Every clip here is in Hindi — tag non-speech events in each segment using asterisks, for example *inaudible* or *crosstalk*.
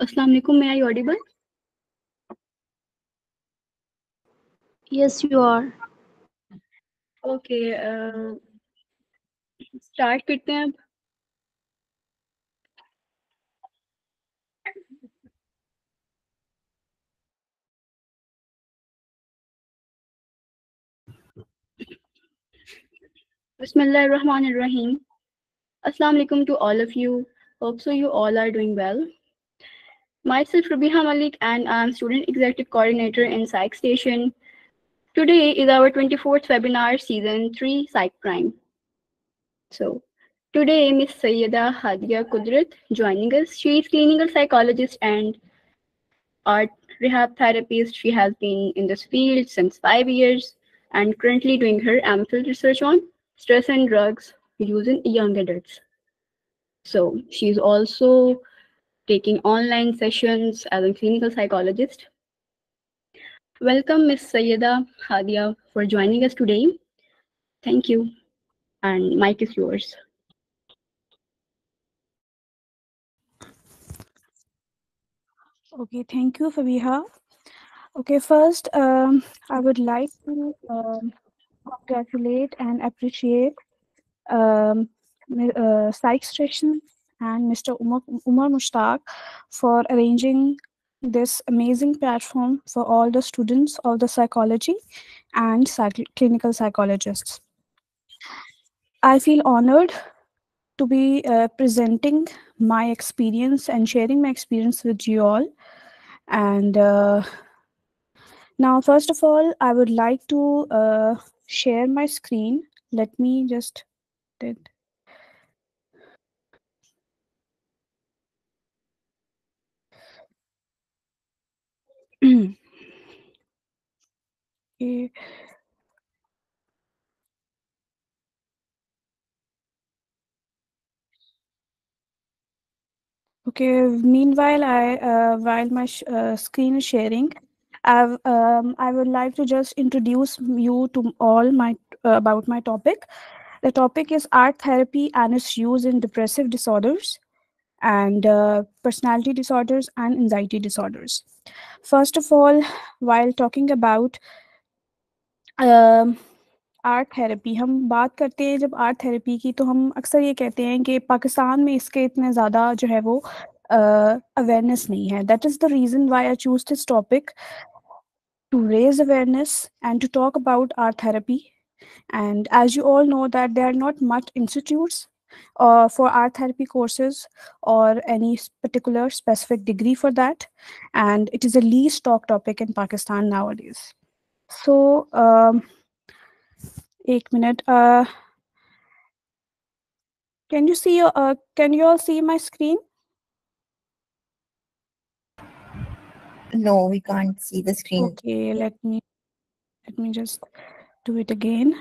अस्सलाम वालेकुम may I audible yes you are okay start करते हैं अब। बिस्मिल्लाह अस्सलाम वालेकुम to all of you hope so you all are doing well Myself Rubiha Malik and I'm student executive coordinator in Psych Station. Today is our 24th webinar season 3 Psych Prime. So today Miss Sayyida Hadia Kudrat joining us. She is clinical psychologist and art rehab therapist. She has been in this field since five years and currently doing her MPhil research on stress and drugs used in young adults. So she's also taking online sessions as a clinical psychologist. Welcome, Ms. Sayeda Hadia, for joining us today. Thank you. And mic is yours. Okay, thank you, Fabiha. Okay, first, um, I would like to um, congratulate and appreciate um, uh, Psych Station and Mr. Umar, Mushtaq for arranging this amazing platform for all the students of the psychology and psych- clinical psychologists. I feel honored to be uh, presenting my experience and sharing my experience with you all. And uh, now, first of all, I would like to uh, share my screen. Let me just did. *clears throat* Okay. Meanwhile, I uh, while my uh, screen is sharing, I've, um, I would like to just introduce you to all my uh, about my topic. The topic is art therapy and its use in depressive disorders and uh, personality disorders and anxiety disorders. First of all, while talking about art therapy हम बात करते हैं जब आर्ट थेरेपी की तो हम अक्सर ये कहते हैं कि पाकिस्तान में इसके इतने ज़्यादा जो है वो अवेयरनेस नहीं है that is the reason why I choose this topic to raise awareness and to talk about art therapy and as you all know that there are not much institutes uh, for art therapy courses or any particular specific degree for that. And it is a least talked topic in pakistan nowadays. So um, एक minute uh, can you see uh, can you all see my screen? No, we can't see the screen. okay let me let me just do it again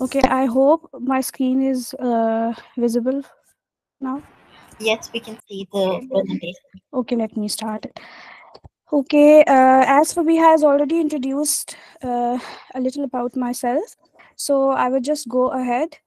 okay i hope my screen is uh, visible now Yes, we can see the presentation. Okay, let me start it. Okay, uh, as Fabi has already introduced uh, a little about myself, so I will just go ahead.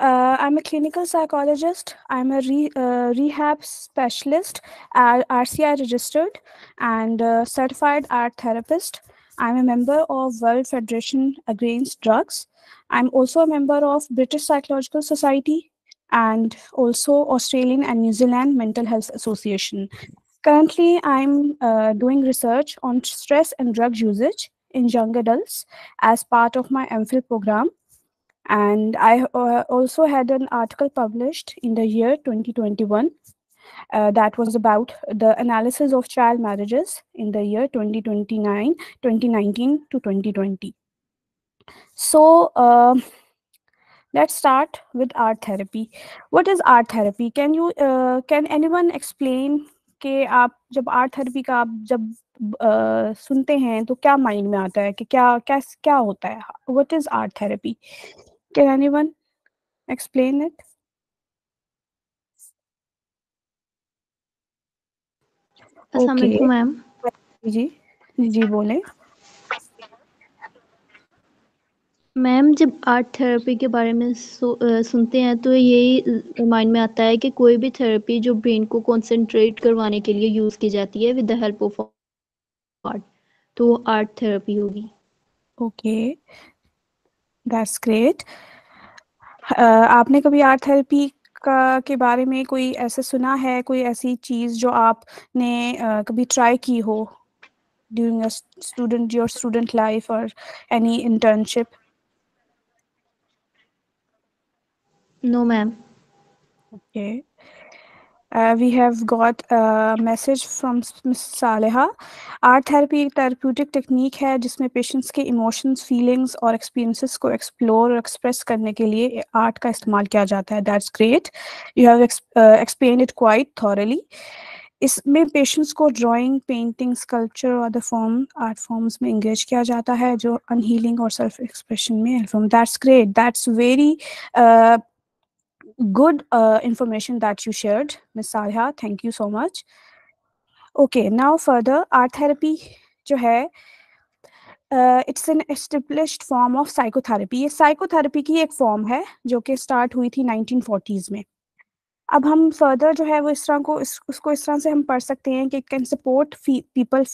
Uh, I'm a clinical psychologist. I'm a re, uh, rehab specialist, uh, RCI registered, and certified art therapist. I'm a member of World Federation Against Drugs. I'm also a member of British Psychological Society and also Australian and New Zealand Mental Health Association. Currently, I'm uh, doing research on stress and drug usage in young adults as part of my MPhil program and I uh, also had an article published in the year 2021 uh, that was about the analysis of child marriages in the year 2029, 2019 to 2020. So uh, let's start with art therapy. What is art therapy? Can you uh, can anyone explain कि आप जब आर्ट थेरेपी का आप जब uh, सुनते हैं तो क्या माइंड में आता है कि क्या क्या क्या होता है what is art therapy Can anyone explain it? Ma'am ji जी बोले। मैम जब आर्ट थेरेपी के बारे में सु, आ, सुनते हैं तो यही माइंड में आता है कि कोई भी थेरेपी जो ब्रेन को कंसंट्रेट करवाने के लिए यूज़ की जाती है with the help of art तो आर्ट थेरेपी होगी। ओके दैट्स ग्रेट आपने कभी आर्ट थेरेपी का के बारे में कोई ऐसे सुना है? कोई ऐसी चीज़ जो आपने uh, कभी ट्राई की हो during student your student life और any internship no ma'am okay Uh, we have got a message from Ms. Saleha. Art therapy एक therapeutic technique है जिसमें patients के emotions, feelings और experiences को explore और express करने के लिए art का इस्तेमाल किया जाता है. That's great. You have ex uh, explained it quite thoroughly. इसमें पेशेंट्स को ड्राइंग पेंटिंग स्कल्पचर और अदर फॉर्म आर्ट फॉर्म्स में इंगेज किया जाता है जो अनहीलिंग और सेल्फ एक्सप्रेशन में help that's great that's very good uh, information that you shared, Ms. Salha. Thank you so much. Okay, now further, art therapy जो है it's an established form of psychotherapy ये साइकोथेरेपी की एक फॉर्म है जो कि स्टार्ट हुई थी 1940s में अब हम फर्दर जो है वो इस तरह को इस, उसको इस तरह से हम पढ़ सकते हैं कि can support people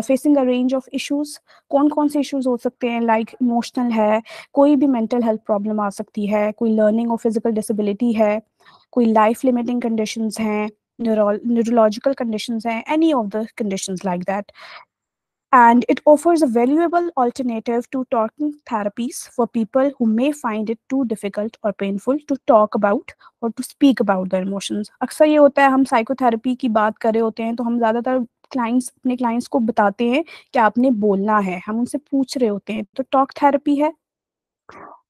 facing a range of issues कौन कौन से इश्यूज़ हो सकते हैं? लाइक like इमोशनल है कोई भी मेंटल हेल्थ प्रॉब्लम आ सकती है कोई लर्निंग और फ़िज़िकल डिसेबिलिटी है कोई लाइफ लिमिटिंग कंडीशंस हैं न्यूरोलॉजिकल conditions हैं any of the conditions like that. And it offers a valuable alternative to talking therapies for people who may find it too difficult or painful to talk about or to speak about their emotions अक्सर ये होता है हम साइकोथेरेपी की बात कर रहे होते हैं तो हम ज़्यादातर क्लाइंट्स अपने क्लाइंट्स को बताते हैं कि आपने बोलना है हम उनसे पूछ रहे होते हैं तो टॉक थेरेपी है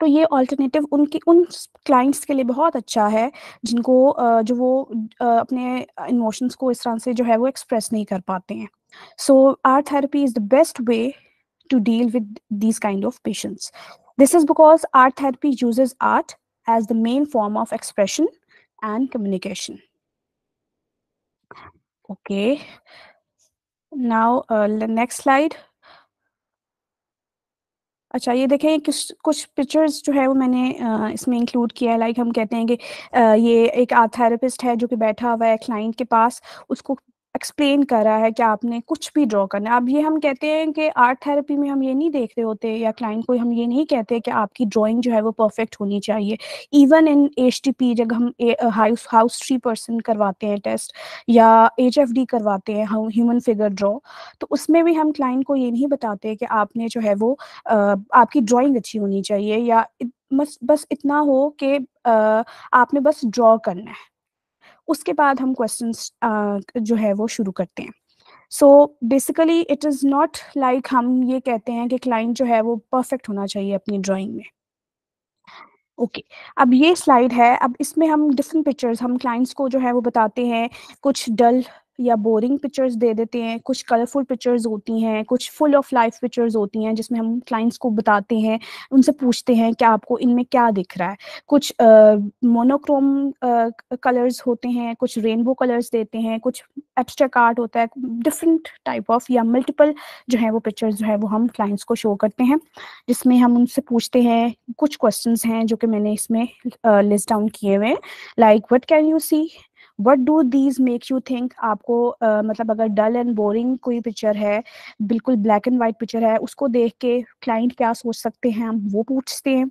तो ये ऑल्टरनेटिव उनकी, उन क्लाइंट्स के लिए बहुत अच्छा है, जिनको जो वो अपने इमोशंस को इस तरह से जो है वो एक्सप्रेस नहीं कर पाते हैं। So art therapy is the best way to deal with this kind of patients this is because art therapy use art as the main form of expression and communication okay now next slide अच्छा ये देखें कुछ कुछ पिक्चर्स जो है वो मैंने इसमें इंक्लूड किया है। लाइक हम कहते हैं कि ये एक आर्ट थेरेपिस्ट है जो कि बैठा हुआ है क्लाइंट के पास, उसको एक्सप्लेन कर है कि आपने कुछ भी ड्रॉ करना है। अब ये हम कहते हैं कि आर्ट थेरेपी में हम ये नहीं देख रहे होते या क्लाइंट को हम ये नहीं कहते कि आपकी ड्राइंग जो है वो परफेक्ट होनी चाहिए। इवन इन एच जब हम हाउस हाउस थ्री पर्सन करवाते हैं टेस्ट या एच एफ़ डी करवाते हैं, हम ह्यूमन फिगर ड्रॉ तो उसमें भी हम क्लाइंट को ये नहीं बताते कि आपने जो है वो आपकी ड्राइंग अच्छी होनी चाहिए या बस बस इतना हो कि आपने बस ड्रॉ करना है। उसके बाद हम क्वेश्चन जो है वो शुरू करते हैं so basically it is not like हम ये कहते हैं कि क्लाइंट जो है वो परफेक्ट होना चाहिए अपनी ड्राइंग में ओके okay. अब ये स्लाइड है, अब इसमें हम डिफरेंट पिक्चर्स हम क्लाइंट्स को जो है वो बताते हैं, कुछ डल या बोरिंग पिक्चर्स दे देते हैं, कुछ कलरफुल पिक्चर्स होती हैं, कुछ फुल ऑफ़ लाइफ पिक्चर्स होती हैं, जिसमें हम क्लाइंट्स को बताते हैं, उनसे पूछते हैं कि आपको इनमें क्या दिख रहा है। कुछ मोनोक्रोम कलर्स होते हैं, कुछ रेनबो कलर्स देते हैं, कुछ एब्स्ट्रैक्ट आर्ट होता है डिफरेंट टाइप ऑफ़ या मल्टीपल जो है वो पिक्चर्स जो है वो हम क्लाइंट्स को शो करते हैं, जिसमें हम उनसे पूछते हैं, कुछ क्वेश्चन हैं जो कि मैंने इसमें लिस्ट डाउन किए हुए हैं। Like what can you see what do these make you think आपको uh, मतलब अगर डल एंड बोरिंग कोई पिक्चर है बिल्कुल ब्लैक एंड वाइट पिक्चर है उसको देख के क्लाइंट क्या सोच सकते हैं हम वो पूछते हैं?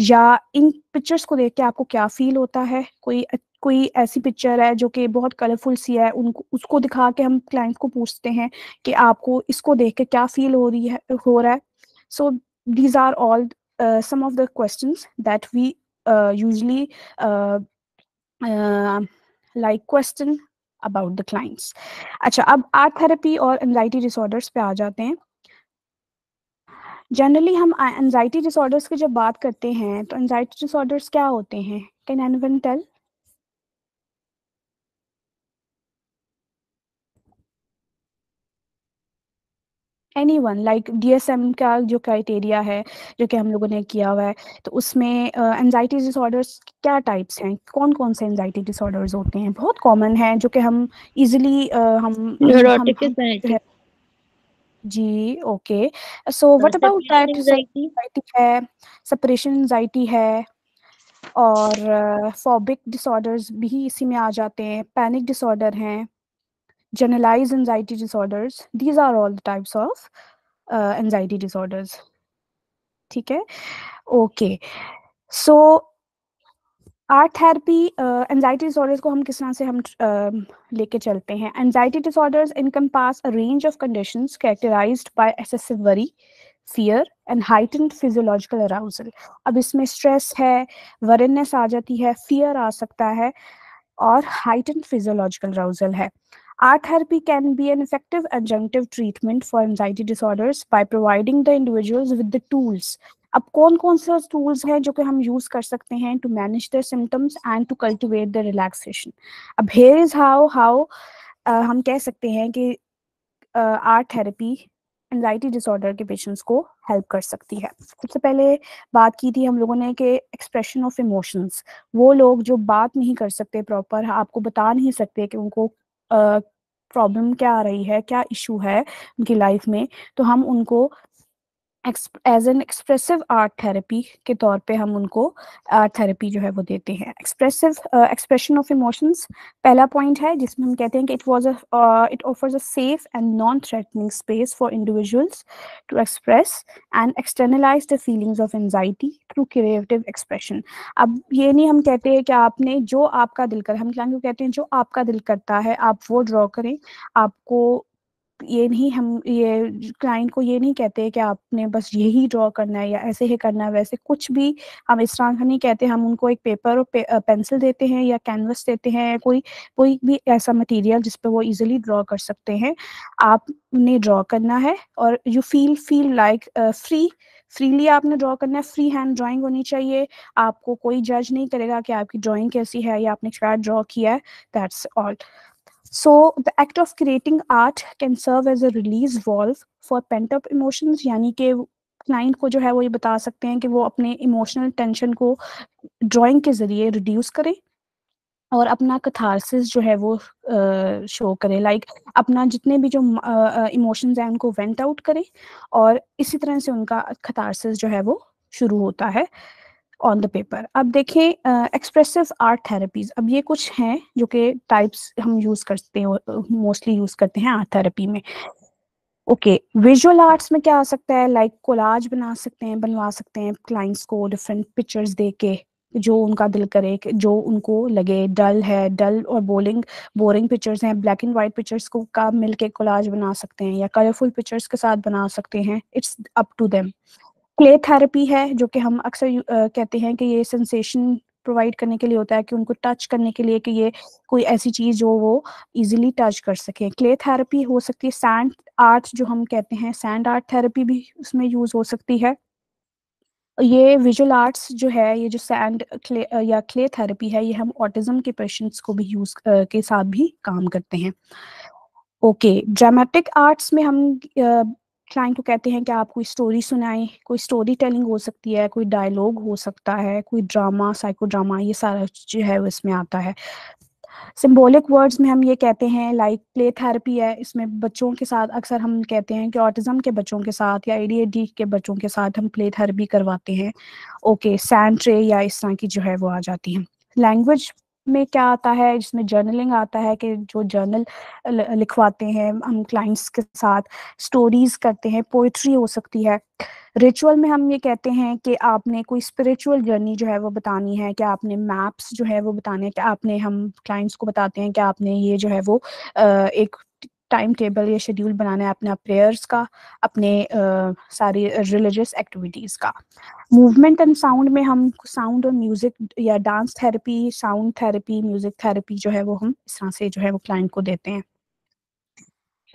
या इन पिक्चर्स को देख के आपको क्या फील होता है? कोई कोई ऐसी पिक्चर है जो कि बहुत कलरफुल सी है उनको उसको दिखा के हम क्लाइंट को पूछते हैं कि आपको इसको देख के क्या फील हो रही है हो रहा है? So these are all some of the questions that we usually like question about the clients अच्छा अब आर्ट थेरेपी और एनजाइटी डिसऑर्डर्स पे आ जाते हैं। जनरली हम एनजाइटी डिसऑर्डर्स की जब बात करते हैं तो एनजाइटी डिसऑर्डर्स क्या होते हैं? Can anyone tell anyone like D S M का जो क्राइटेरिया है जो कि हम लोगों ने किया हुआ है तो उसमें एनजाइटी डिसऑर्डर्स क्या टाइप्स हैं? कौन कौन से एनजाइटी डिसऑर्डर्स होते हैं? बहुत कॉमन है जो कि हम इजीली हम, हम जी okay so what about that anxiety है सेपरेशन एंजाइटी है और फॉबिक uh, डिसऑर्डर्स भी इसी में आ जाते हैं पैनिक डिसऑर्डर हैं generalized anxiety disorders these are all the types of uh, anxiety disorders. ठीक है? Okay so art therapy anxiety disorders को हम किस तरह से हम uh, लेके चलते हैं? Anxiety disorders encompass a range of conditions characterized by excessive worry fear and heightened physiological arousal अब इसमें स्ट्रेस है वरनेस आ जाती है फियर आ सकता है और हाइटेंड फिजियोलॉजिकल अराउजल है। Art therapy can be an effective adjunctive treatment for anxiety disorders by providing the individuals with the tools. अब कौन कौन से टूल्स हैं जो कि हम यूज़ कर सकते हैं to manage the symptoms and to cultivate the relaxation अब हेयर इज़ हाउ हाउ हम कह सकते हैं कि आर्ट थेरेपी एंजाइटी डिसऑर्डर के पेशेंट्स को हेल्प कर सकती है। सबसे पहले बात की थी हम लोगों ने कि एक्सप्रेशन ऑफ़ इमोशंस वो लोग जो बात नहीं कर सकते प्रॉपर आपको बता नहीं सकते कि उनको प्रॉब्लम क्या आ रही है क्या इशू है उनकी लाइफ में तो हम उनको as an expressive art therapy के तौर पे हम उनको आर्ट थेरेपी जो है वो देते हैं। एक्सप्रेसिव एक्सप्रेशन ऑफ़ इमोशंस पहला पॉइंट है जिसमें हम कहते हैं कि it was it offers a safe and non threatening space for individuals to express and externalize the feelings of anxiety through creative expression अब ये नहीं हम कहते हैं कि आपने जो आपका दिल कर, हम क्लाइंट को कहते हैं जो आपका दिल करता है, आप वो ड्रॉ करें, आपको ये नहीं हम ये क्लाइंट को ये नहीं कहते कि आपने बस यही ड्रॉ करना है या ऐसे ही करना है वैसे कुछ भी हम इस तरह नहीं कहते। हम उनको एक पेपर और पे, पेंसिल देते हैं या कैनवस देते हैं कोई कोई भी ऐसा मटेरियल जिस पे वो इजीली ड्रॉ कर सकते हैं। आपने ड्रॉ करना है और you feel feel like free freely आपने ड्रॉ करना है। फ्री हैंड ड्राइंग होनी चाहिए। आपको कोई जज नहीं करेगा कि आपकी ड्राइंग कैसी है या आपने क्या ड्रॉ किया है। That's all So, the act of creating art can serve as a release valve for pent up emotions, यानी कि क्लाइंट को जो है वो ये बता सकते हैं कि वो अपने इमोशनल टेंशन को ड्राइंग के ज़रिए रिड्यूस करें और अपना कथारसिस जो है वो शो करें। लाइक अपना जितने भी जो इमोशंस हैं उनको वेंट आउट करें और इसी तरह से उनका कथारसिस जो है वो शुरू होता है। ऑन द पेपर अब देखें एक्सप्रेसिव आर्ट थेरेपीज अब ये कुछ हैं जो कि टाइप्स हम यूज़ करते हैं मोस्टली यूज़ करते हैं आर्ट थेरेपी में। ओके विजुअल आर्ट्स में क्या आ सकता है? लाइक like, कोलाज बना सकते हैं बनवा सकते हैं क्लाइंट्स को डिफरेंट पिक्चर्स दे के जो उनका दिल करे जो उनको लगे। डल है डल और बोलिंग बोरिंग पिक्चर्स हैं। ब्लैक एंड वाइट पिक्चर्स को का मिलके कोलाज बना सकते हैं या कलरफुल पिक्चर्स के साथ बना सकते हैं। It's up to them clay therapy है, जो कि हम अक्सर कहते हैं कि ये सेंसेशन प्रोवाइड करने के लिए होता है कि उनको टच करने के लिए कि ये कोई ऐसी चीज़ जो वो इजीली टच कर सके। क्ले थेरेपी हो सकती है, सैंड आर्ट जो हम कहते हैं, सैंड आर्ट थेरेपी भी उसमें यूज़ हो सकती है। ये विजुअल आर्ट्स जो है, ये जो सैंड क्ले या क्ले थेरेपी है, ये हम ऑटिज्म के पेशेंट्स को भी यूज़ के साथ भी काम करते हैं। ओके, ड्रामेटिक आर्ट्स में हम क्लाइंट को कहते हैं कि आप कोई स्टोरी सुनाएँ, कोई स्टोरी टेलिंग हो सकती है, कोई डायलॉग हो सकता है, कोई ड्रामा साइको ड्रामा ये सारा जो है वो इसमें आता है। सिंबॉलिक वर्ड्स में हम ये कहते हैं लाइक प्ले थेरेपी है, इसमें बच्चों के साथ अक्सर हम कहते हैं कि ऑटिज्म के बच्चों के साथ या एडीएडी के बच्चों के साथ हम प्ले थेरेपी करवाते हैं। ओके सैंड ट्रे या इस तरह की जो है वो आ जाती है। लैंग्वेज में क्या आता है, जिसमें जर्नलिंग आता है कि जो जर्नल लिखवाते हैं हम क्लाइंट्स के साथ स्टोरीज करते हैं पोइट्री हो सकती है। रिचुअल में हम ये कहते हैं कि आपने कोई स्पिरिचुअल जर्नी जो है वो बतानी है कि आपने मैप्स जो है वो बताने हैं कि आपने हम क्लाइंट्स को बताते हैं कि आपने ये जो है वो एक टाइम टेबल या शेड्यूल बनाना है अपना प्रेयर्स का अपने आ, सारी रिलीजियस एक्टिविटीज़ का। मूवमेंट एंड साउंड में हम साउंड और म्यूज़िक या dance therapy sound therapy music therapy जो है वो हम इस तरह से जो है वो क्लाइंट को देते हैं।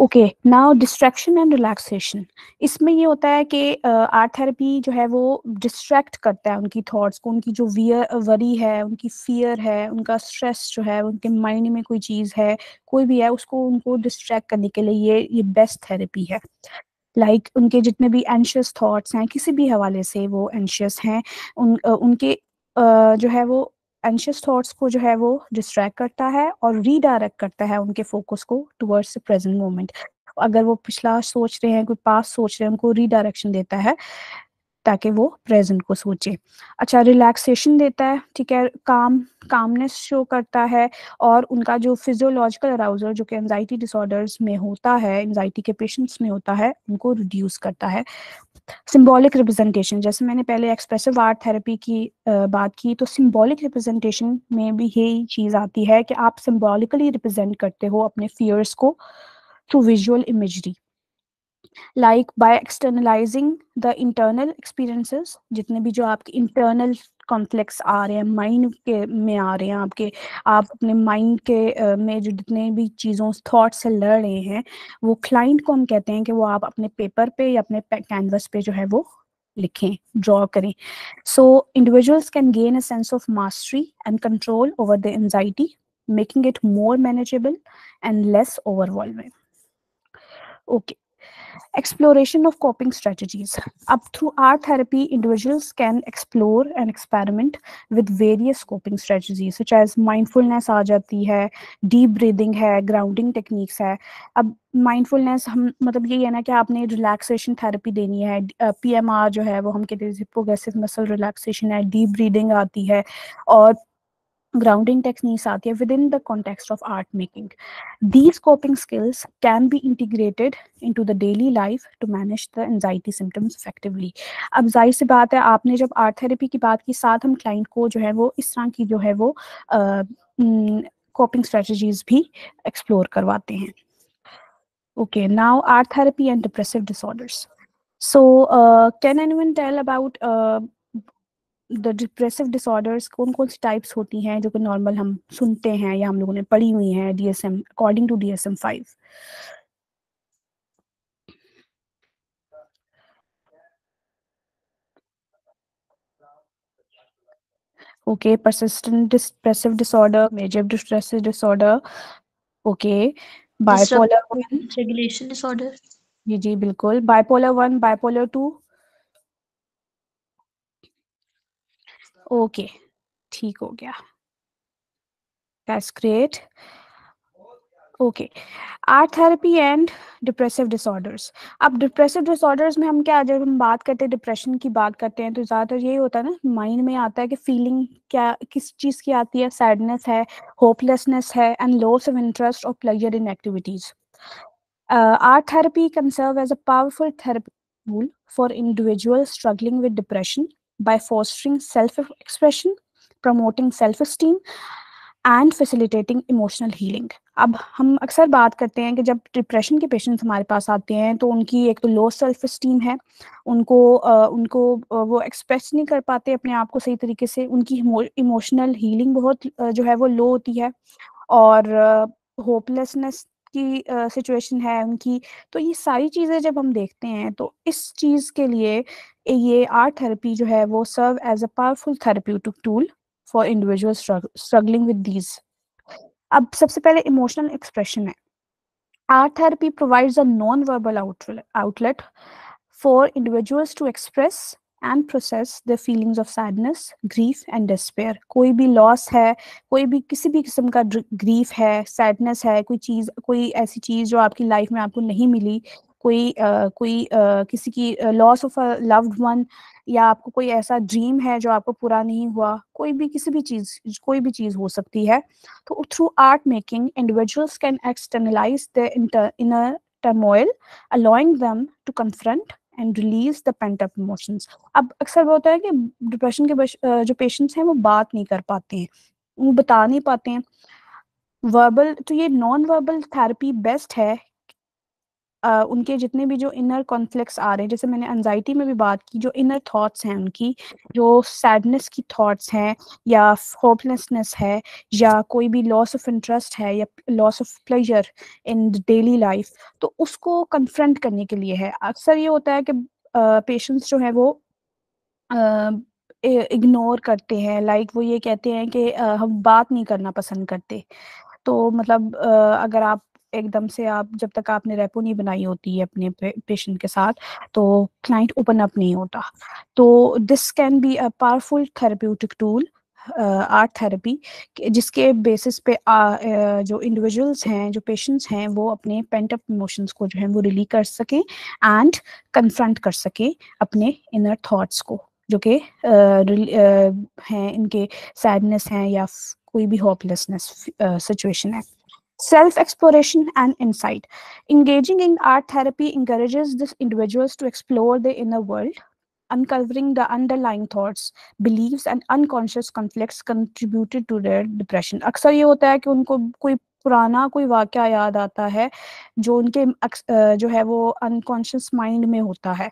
Okay now distraction and relaxation इसमें ये होता है कि आर्ट थेरेपी जो है वो डिस्ट्रैक्ट करता है उनकी थॉट्स को उनकी जो वियर वरी है उनकी फियर है उनका स्ट्रेस जो है उनके माइंड में कोई चीज़ है कोई भी है उसको उनको डिस्ट्रैक्ट करने के लिए ये ये बेस्ट थेरेपी है। लाइक like, उनके जितने भी एंशियस थॉट्स हैं किसी भी हवाले से वो एंशियस हैं उन उनके जो है वो एंशियस थॉट्स को जो है वो डिस्ट्रैक्ट करता है और रीडायरेक्ट करता है उनके फोकस को टुवर्ड्स प्रेजेंट मोमेंट अगर वो पिछला सोच रहे हैं, कोई पास सोच रहे हैं, उनको रीडायरेक्शन देता है ताकि वो प्रेजेंट को सोचे। अच्छा रिलैक्सेशन देता है, ठीक है काम कामनेस शो करता है और उनका जो फिजियोलॉजिकल अराउजल जो कि एनजाइटी डिसऑर्डर्स में होता है एनजाइटी के पेशेंट्स में होता है, उनको रिड्यूस करता है। सिंबॉलिक रिप्रेजेंटेशन जैसे मैंने पहले एक्सप्रेसिव आर्ट थेरेपी की बात की तो सिंबॉलिक रिप्रेजेंटेशन में भी यही चीज़ आती है कि आप सिंबॉलिकली रिप्रेजेंट करते हो अपने फियर्स को through visual imagery like by externalizing the internal experiences जितने भी जो आपके इंटरनल कॉन्फ्लिक्ट्स आ रहे हैं माइंड के में आ रहे हैं आपके। आप अपने माइंड के में जो जितने भी चीज़ों थॉट से लड़ रहे हैं, वो क्लाइंट को हम कहते हैं कि वो आप अपने पेपर पे या अपने कैनवस पे जो है वो लिखें ड्रॉ करें। So individuals can gain a sense of mastery and control over the anxiety making it more manageable and less overwhelming okay Exploration of coping strategies. Up through art therapy, individuals can explore and experiment with various coping strategies such as mindfulness आ जाती है deep breathing है grounding techniques है अब mindfulness हम मतलब यही है ना कि आपने relaxation therapy देनी है PMR जो है वो हम कहते हैं progressive muscle relaxation है deep breathing आती है और grounding techniques are there within the context of art making. These coping skills can be integrated into the daily life to manage the anxiety symptoms effectively. अब ज़ाहिर सी बात है आपने जब आर्ट थेरेपी की बात की साथ हम क्लाइंट को जो है वो इस तरह की जो है वो coping strategies भी explore करवाते हैं okay now art therapy and depressive disorders so uh, can anyone tell about uh, depressive disorders कौन कौन सी टाइप्स होती हैं जो कि नॉर्मल हम सुनते हैं या हम लोगों ने पढ़ी हुई हैं DSM according to DSM five okay persistent depressive disorder major depressive disorder okay bipolar regulation disorder. जी जी बिल्कुल। Bipolar one bipolar two okay, ठीक हो गया। That's great okay art therapy and depressive disorders अब डिप्रेसिव डिसऑर्डर्स में हम क्या, जब हम बात करते हैं डिप्रेशन की बात करते हैं तो ज़्यादातर यही होता है ना माइंड में आता है कि फीलिंग क्या, किस चीज़ की आती है सैडनेस है होपलेसनेस है एंड लॉस ऑफ़ इंटरेस्ट और pleasure in activities art therapy can serve as a powerful therapy tool for individuals struggling with depression. By fostering self-expression, promoting self-esteem and facilitating emotional healing अब हम अक्सर बात करते हैं कि जब डिप्रेशन के पेशेंट्स हमारे पास आते हैं तो उनकी एक तो लो सेल्फ स्टीम है उनको आ, उनको आ, वो एक्सप्रेस नहीं कर पाते अपने आप को सही तरीके से उनकी इमोशनल हीलिंग बहुत जो है वो लो होती है और होपलेसनेस की सिचुएशन है उनकी। तो ये सारी चीज़ें जब हम देखते हैं तो इस चीज़ के लिए ये आर्ट थेरेपी जो है वो serve as a powerful therapeutic tool for individual struggling with these अब सबसे पहले इमोशनल एक्सप्रेशन है। Art therapy provides a non verbal outlet for individuals to express and process the feelings of sadness grief and despair कोई भी लॉस है, कोई भी किसी भी किस्म का ग्रीफ है सैडनेस है, कोई चीज़, कोई ऐसी चीज़ जो आपकी लाइफ में आपको नहीं मिली कोई आ, कोई आ, किसी की loss of a loved one या आपको कोई ऐसा ड्रीम है जो आपको पूरा नहीं हुआ कोई भी किसी भी चीज़ कोई भी चीज़ हो सकती है तो through art making individuals can externalize the inner turmoil allowing them to confront and release the pent up emotions अब अक्सर होता है कि डिप्रेशन के जो पेशेंट्स हैं वो बात नहीं कर पाते हैं वो बता नहीं पाते हैं। वर्बल तो ये नॉन वर्बल थेरेपी बेस्ट है uh, उनके जितने भी जो इनर कॉन्फ्लिक्ट्स आ रहे हैं जैसे मैंने एनजाइटी में भी बात की जो इनर थॉट्स हैं उनकी जो सैडनेस की थॉट्स हैं या होपलेसनेस है या कोई भी लॉस ऑफ़ इंटरेस्ट है या loss of pleasure in daily life तो उसको कन्फ्रंट करने के लिए है। अक्सर ये होता है कि पेशेंट्स uh, जो है वो इग्नोर uh, करते हैं लाइक like वो ये कहते हैं कि हम बात नहीं करना पसंद करते। तो मतलब अगर आप एकदम से आप जब तक आपने रेपो नहीं बनाई होती है अपने पेशेंट के साथ तो क्लाइंट ओपन अप नहीं होता। तो this can be a powerful therapeutic tool art therapy जिसके बेसिस पे आ, uh, जो इंडिविजुअल्स हैं जो पेशेंट्स हैं वो अपने पेंट अप इमोशंस को जो है वो रिलीज़ कर सकें एंड कन्फ्रंट कर सकें अपने इनर थॉट्स को जो कि हैं इनके सैडनेस हैं या कोई भी होपलेसनेस सिचुएशन है। Self exploration and insight. Engaging in art therapy encourages these individuals to explore their inner world, uncovering the underlying thoughts, beliefs, and unconscious conflicts contributed to their depression. अक्सर ये होता है कि उनको कोई पुराना कोई वाक्य याद आता है जो उनके जो है वो अनकॉन्शियस माइंड में होता है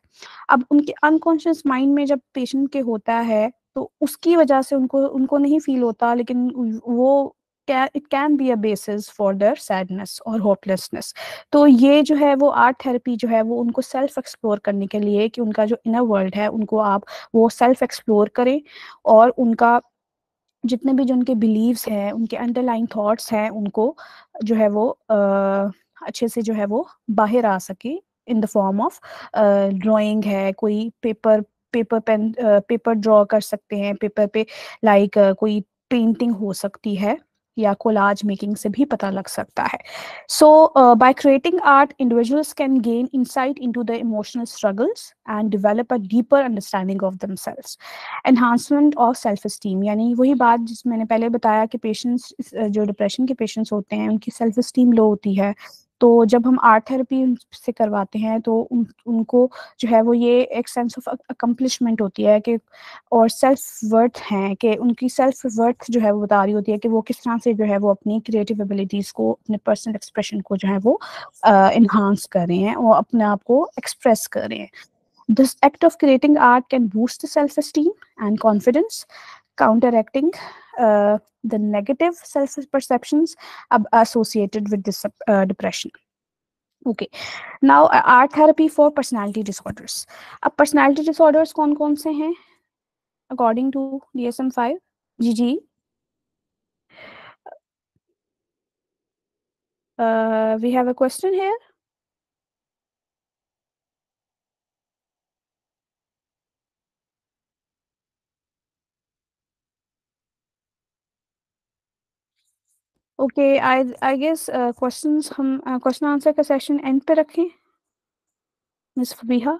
अब उनके अनकॉन्शियस माइंड में जब पेशेंट के होता है तो उसकी वजह से उनको उनको नहीं फील होता लेकिन वो it can be a basis for their sadness और hopelessness. तो ये जो है वो आर्ट थेरेपी जो है वो उनको सेल्फ एक्सप्लोर करने के लिए कि उनका जो इनर वर्ल्ड है उनको आप वो सेल्फ एक्सप्लोर करें और उनका जितने भी जो उनके बिलीव्स हैं उनके अंडरलाइन थॉट्स हैं उनको जो है वो आ, अच्छे से जो है वो बाहर आ सके in the form of drawing है कोई paper paper pen paper draw कर सकते हैं पेपर पे लाइक like, uh, कोई पेंटिंग हो सकती है। या कोलाज मेकिंग से भी पता लग सकता है। So by creating art individuals can gain insight into the emotional struggles and develop a deeper understanding of themselves enhancement of self esteem यानी वही बात जिस मैंने पहले बताया कि पेशेंट्स जो डिप्रेशन के पेशेंट्स होते हैं, उनकी सेल्फ स्टीम लो होती है तो जब हम आर्ट थेरेपी से करवाते हैं तो उन, उनको जो है वो ये एक सेंस ऑफ़ अकम्पलिशमेंट होती है कि और सेल्फ वर्थ हैं कि उनकी सेल्फ वर्थ जो है वो बता रही होती है कि वो किस तरह से जो है वो अपनी क्रिएटिव एबिलिटीज़ को अपने पर्सनल एक्सप्रेशन को जो है वो इन्हांस कर रहे हैं और अपने आप को एक्सप्रेस कर रहे हैं। This act of creating art can boost the self-esteem and confidence, counteracting uh, the negative self perceptions associated with this uh, depression okay now uh, art therapy for personality disorders अब personality disorders कौन कौन से हैं according to DSM-5 जी जी uh, we have a question here okay I I guess questions हम क्वेश्चन uh, आंसर का सेशन एंड पे रखें। Miss Fabiha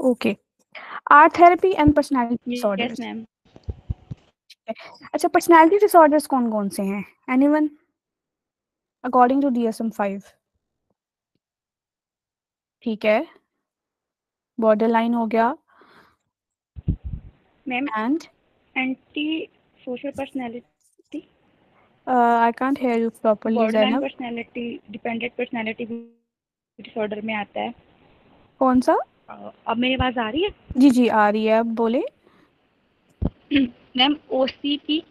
okay art therapy and personality disorders ma'am अच्छा पर्सनालिटी डिसऑर्डर्स कौन कौन से हैं? एनीवन अकॉर्डिंग टू डीएसएम 5 ठीक है। बॉर्डर लाइन हो गया। Ma'am and antisocial personality I can't hear you properly Zainab personality dependent personality disorder में आता है। कौन सा? uh, अब मेरी आवाज़ आ रही है? जी जी आ रही है। बोले। मैम ओसीपी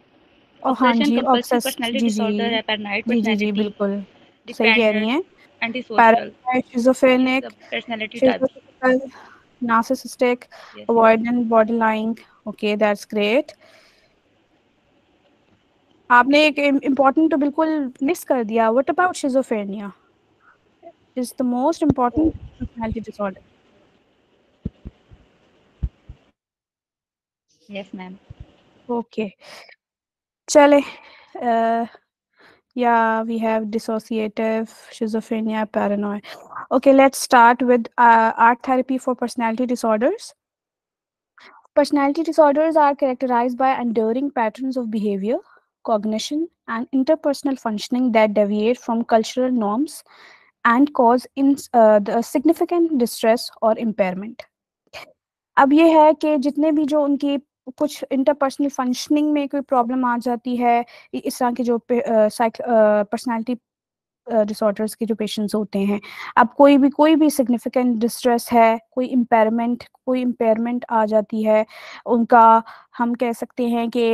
और हाँ जी ऑब्सेसिव पर्सनालिटी डिसऑर्डर है पैरानॉइड पर्सनालिटी जी जी बिल्कुल। सही कह रही हैं। Antisocial paranoid schizophrenic personality type narcissistic yes. avoidant borderline. Okay that's great. आपने एक इम्पोर्टेंट तो बिल्कुल मिस कर दिया. What about schizophrenia is the most important personality disorder yes ma'am. Okay चले uh, yeah we have dissociative schizophrenia paranoid okay let's start with uh, art therapy for personality disorders personality disorders are characterized by enduring patterns of behavior cognition and interpersonal functioning that deviate from cultural norms and cause in uh, the significant distress or impairment अब ये है कि जितने भी जो उनकी कुछ इंटरपर्सनल फंक्शनिंग में कोई प्रॉब्लम आ जाती है इस तरह के जो पर्सनालिटी डिसऑर्डर्स के जो पेशेंट्स होते हैं, अब कोई भी कोई भी सिग्निफिकेंट डिस्ट्रेस है, कोई इम्पेयरमेंट कोई इम्पेयरमेंट आ जाती है, उनका हम कह सकते हैं कि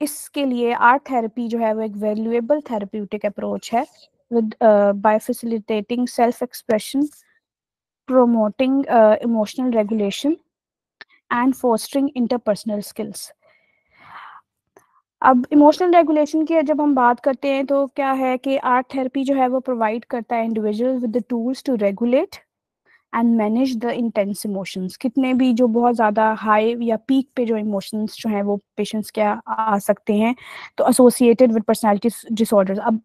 इसके लिए आर्ट थेरेपी जो है वो एक वैल्यूएबल थेरेप्यूटिक अप्रोच है with by facilitating self expression promoting emotional regulation and fostering interpersonal skills. अब इमोशनल रेगुलेशन की जब हम बात करते हैं तो क्या है कि आर्ट थेरेपी जो है वो प्रोवाइड करता है individual with the tools to regulate and manage the intense emotions कितने भी जो बहुत ज़्यादा हाई या पीक पे जो इमोशंस जो हैं वो पेशेंट्स के आ, आ सकते हैं तो एसोसिएटेड विद पर्सनालिटी डिसऑर्डर्स अब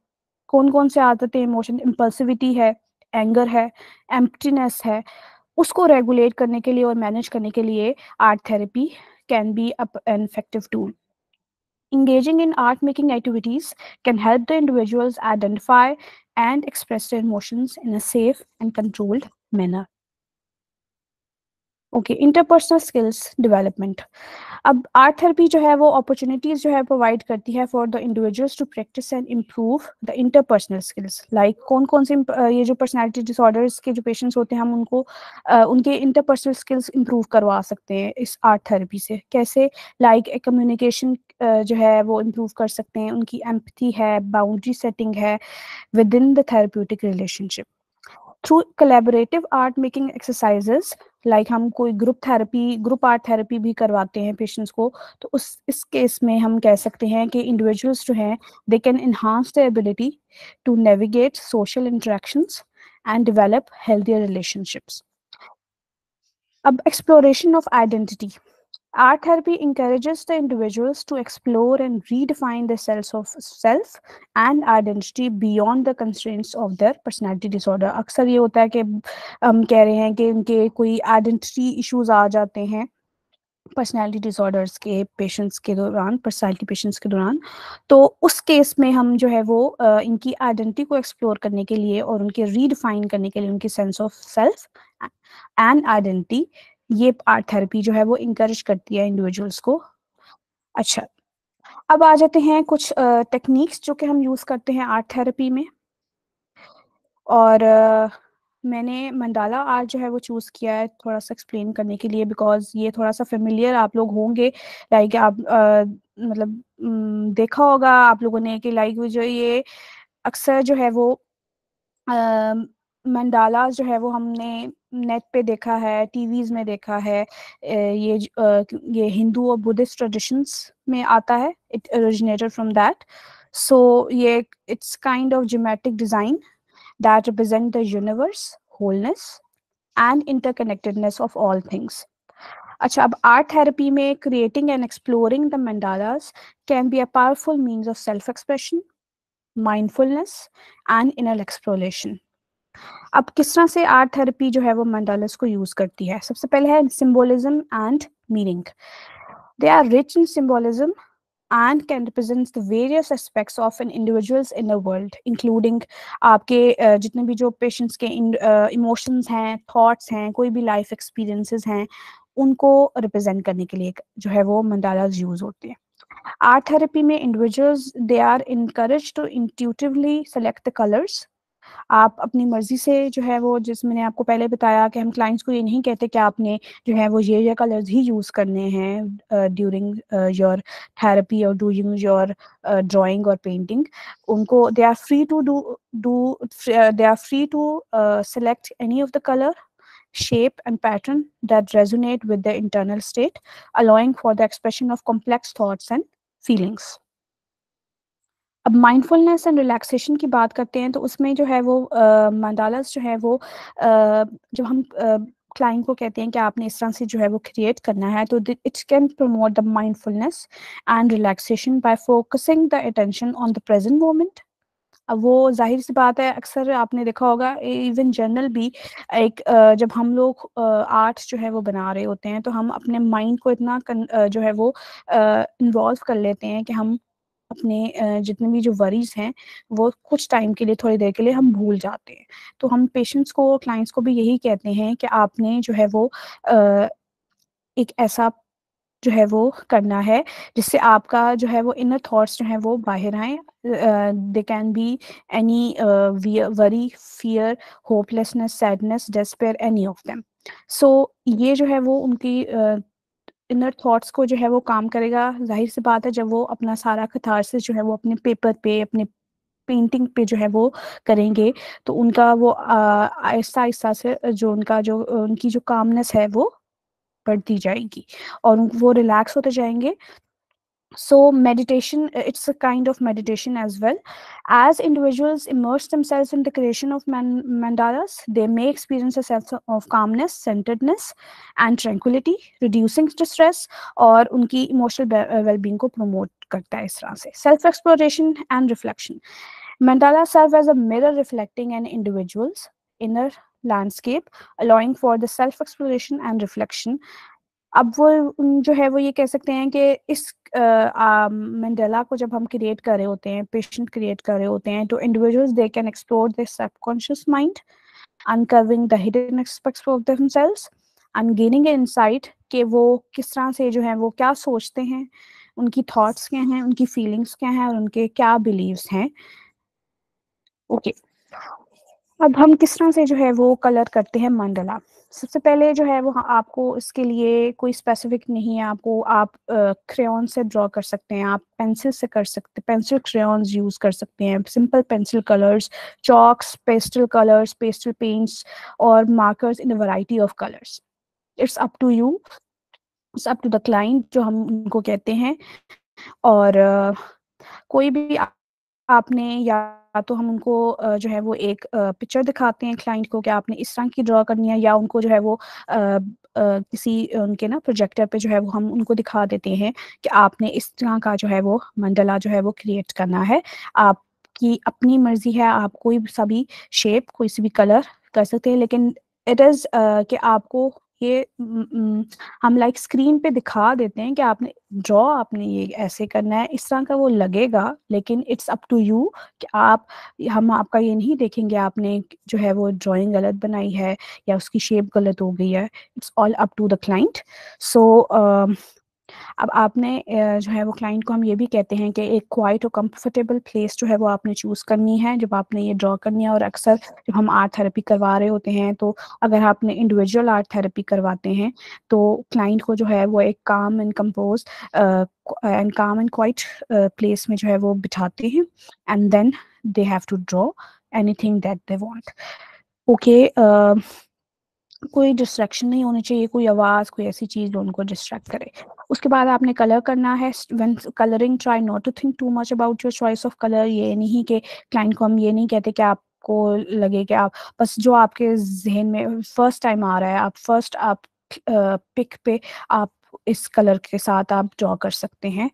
कौन कौन से आते हैं इमोशन इम्पल्सिविटी है एंगर है एम्प्टीनेस है उसको रेगुलेट करने के लिए और मैनेज करने के लिए art therapy can be an effective tool engaging in art making activities can help the individuals identify and express emotions in a safe and controlled manner okay interpersonal skills development अब आर्ट थेरेपी जो है वो अपॉर्चुनिटीज़ जो है प्रोवाइड करती है for the individuals to practice and improve the interpersonal skills like कौन कौन से ये जो पर्सनालिटी डिसऑर्डर्स के जो पेशेंट्स होते हैं हम उनको उनके इंटरपर्सनल स्किल्स इम्प्रूव करवा सकते हैं इस आर्ट थेरेपी से। कैसे? लाइक like, कम्युनिकेशन जो है वो इम्प्रूव कर सकते हैं। उनकी एम्पथी है बाउंड्री सेटिंग है within the therapeutic relationship through collaborative art making exercises like हम कोई group therapy group art therapy भी करवाते हैं पेशेंट्स को तो उस, इस केस में हम कह सकते हैं कि इंडिविजुअल्स जो हैं they can enhance the ability to navigate social interactions and develop healthier relationships अब exploration of identity Art therapy encourages the individuals to explore and redefine the sense of self and identity beyond the constraints of their personality disorder. अक्सर ये होता है कि हम कह रहे हैं कि उनके कोई आइडेंटिटी इश्यूज़ आ जाते हैं पर्सनैलिटी डिसऑर्डर्स के पेशेंट्स के दौरान पर्सनैलिटी पेशेंट्स के दौरान तो उस केस में हम जो है वो uh, इनकी आइडेंटिटी को एक्सप्लोर करने के लिए और उनके रीडिफाइन करने के लिए उनकी sense of self and identity ये आर्ट थेरेपी जो है वो इंकरेज करती है इंडिविजुअल्स को। अच्छा अब आ जाते हैं कुछ टेक्निक्स जो कि हम यूज़ करते हैं आर्ट थेरेपी में। और मैंने मंडाला आर्ट जो है वो चूज़ किया है थोड़ा सा एक्सप्लेन करने के लिए बिकॉज़ ये थोड़ा सा फेमिलियर आप लोग होंगे। लाइक आप uh, मतलब देखा होगा आप लोगों ने कि लाइक जो ये अक्सर जो है वो मंडाला जो है वो हमने नेट पे देखा है, टीवीज में देखा है। ये ये हिंदू और बुद्धिस्ट ट्रेडिशंस में आता है it originated from that so ये it's kind of geometric design that represent the universe wholeness and interconnectedness of all things अच्छा अब आर्ट थेरेपी में creating and exploring the mandalas can be a powerful means of self expression mindfulness and inner exploration अब किस तरह से आर्ट थेरेपी जो है वो मंडालस को यूज़ करती है सबसे पहले है symbolism and meaning they are rich in symbolism and can represent the various aspects of an individual's inner world including आपके uh, जितने भी जो पेशेंट्स के इमोशंस uh, हैं थॉट्स हैं कोई भी लाइफ एक्सपीरियंसेस हैं उनको रिप्रेजेंट करने के लिए जो है वो मंडालाज यूज़ होते हैं art therapy में individuals they are encouraged to intuitively select the colors आप अपनी मर्ज़ी से जो है वो जिस मैंने आपको पहले बताया कि हम क्लाइंट्स को ये नहीं कहते कि आपने जो है वो ये ये कलर्स ही यूज़ करने हैं ड्यूरिंग योर थेरेपी और डूइंग योर ड्राइंग और पेंटिंग उनको they are free to do do they are free to select any of the colour shape and pattern that resonate with their internal state, allowing for the expression of complex thoughts and feelings. अब माइंडफुलनेस एंड रिलैक्सेशन की बात करते हैं तो उसमें जो है वो मंडालास जो है वो जब हम क्लाइंट को कहते हैं कि आपने इस तरह से जो है वो क्रिएट करना है तो it's can promote the mindfulness and relaxation by focusing the attention on the present moment अब वो ज़ाहिर सी बात है, अक्सर आपने देखा होगा इवन जनरल भी एक जब हम लोग आर्ट जो है वो बना रहे होते हैं तो हम अपने माइंड को इतना जो है वो इन्वॉल्व कर लेते हैं कि हम अपने जितने भी जो वरीज हैं, वो कुछ टाइम के लिए, थोड़ी देर के लिए हम भूल जाते हैं। तो हम पेशेंट्स को क्लाइंट्स को भी यही कहते हैं कि आपने जो है वो एक ऐसा जो है वो करना है, जिससे आपका जो है वो इनर थॉट्स जो है वो बाहर आए। They can be any worry fear hopelessness sadness despair any of them so ये जो है वो उनकी इनर थॉट्स को जो है वो काम करेगा। ज़ाहिर सी बात है, जब वो अपना सारा से जो है वो अपने पेपर पे, अपने पेंटिंग पे जो है वो करेंगे तो उनका वो आहिस्ता आहिस्ता से जो उनका जो, उनकी जो कामनेस है वो बढ़ती जाएगी और वो रिलैक्स होते जाएँगे। so meditation it's a kind of meditation as well as individuals immerse themselves in the creation of man mandalas they may experience a sense of calmness centeredness and tranquility reducing stress और उनकी emotional well-being को promote करता है इस तरह से self exploration and reflection mandala serve as a mirror reflecting an individual's inner landscape allowing for the self exploration and reflection अब वो जो है वो ये कह सकते हैं कि इस मंडेला को जब हम क्रिएट कर रहे होते हैं पेशेंट क्रिएट कर रहे होते हैं तो individuals they can explore the subconscious mind the hidden aspects of themselves and gaining an insight कि वो किस तरह से जो है, वो क्या सोचते हैं, उनकी थॉट्स क्या हैं, उनकी फीलिंग्स क्या हैं और उनके क्या बिलीव्स हैं ओके okay. अब हम किस तरह से जो है वो कलर करते हैं मंडला सबसे पहले जो है वो आपको इसके लिए कोई स्पेसिफिक नहीं है आपको आप क्रेन से ड्रॉ कर सकते हैं आप पेंसिल से कर सकते पेंसिल क्रेन्स यूज़ कर सकते हैं simple pencil colours chalks pastel colours pastel paints और markers in variety of colours it's up to you it's up to the client जो हम उनको कहते हैं और uh, कोई भी आपने या तो हम उनको जो है वो एक पिक्चर दिखाते हैं क्लाइंट को कि आपने इस तरह की ड्रॉ करनी है या उनको जो है वो किसी उनके ना प्रोजेक्टर पे जो है वो हम उनको दिखा देते हैं कि आपने इस तरह का जो है वो मंडला जो है वो क्रिएट करना है। आपकी अपनी मर्ज़ी है, आप कोई सा भी शेप कोई सी भी कलर कर सकते हैं, लेकिन इट इज़ कि आपको ये हम लाइक स्क्रीन पे दिखा देते हैं कि आपने ड्रॉ आपने ये ऐसे करना है, इस तरह का वो लगेगा, लेकिन इट्स अप टू यू कि आप, हम आपका ये नहीं देखेंगे, आपने जो है वो ड्राइंग गलत बनाई है या उसकी शेप गलत हो गई है it's all up to the client so अब आपने जो है वो क्लाइंट को हम ये भी कहते हैं कि एक क्वाइट और कंफर्टेबल प्लेस जो है वो आपने चूज़ करनी है। जब आपने ये ड्रॉ करनी है और अक्सर जब हम आर्ट थेरेपी करवा रहे होते हैं तो अगर आपने इंडिविजुअल आर्ट थेरेपी करवाते हैं तो क्लाइंट को जो है वो एक calm and compose and calm and quiet place में जो है वो बिठाते हैं and then they have to draw anything that they want okay कोई डिस्ट्रैक्शन नहीं होनी चाहिए, कोई आवाज़, कोई ऐसी चीज़ जो उनको डिस्ट्रैक्ट करे। उसके बाद आपने कलर करना है when colouring try not to think too much about your choice of colour ये नहीं कि क्लाइंट को हम ये नहीं कहते कि आप आपको लगे कि आप, बस जो आपके जहन में फ़र्स्ट टाइम आ रहा है, आप फ़र्स्ट आप पिक पे आप इस कलर के साथ आप ड्रॉ कर सकते हैं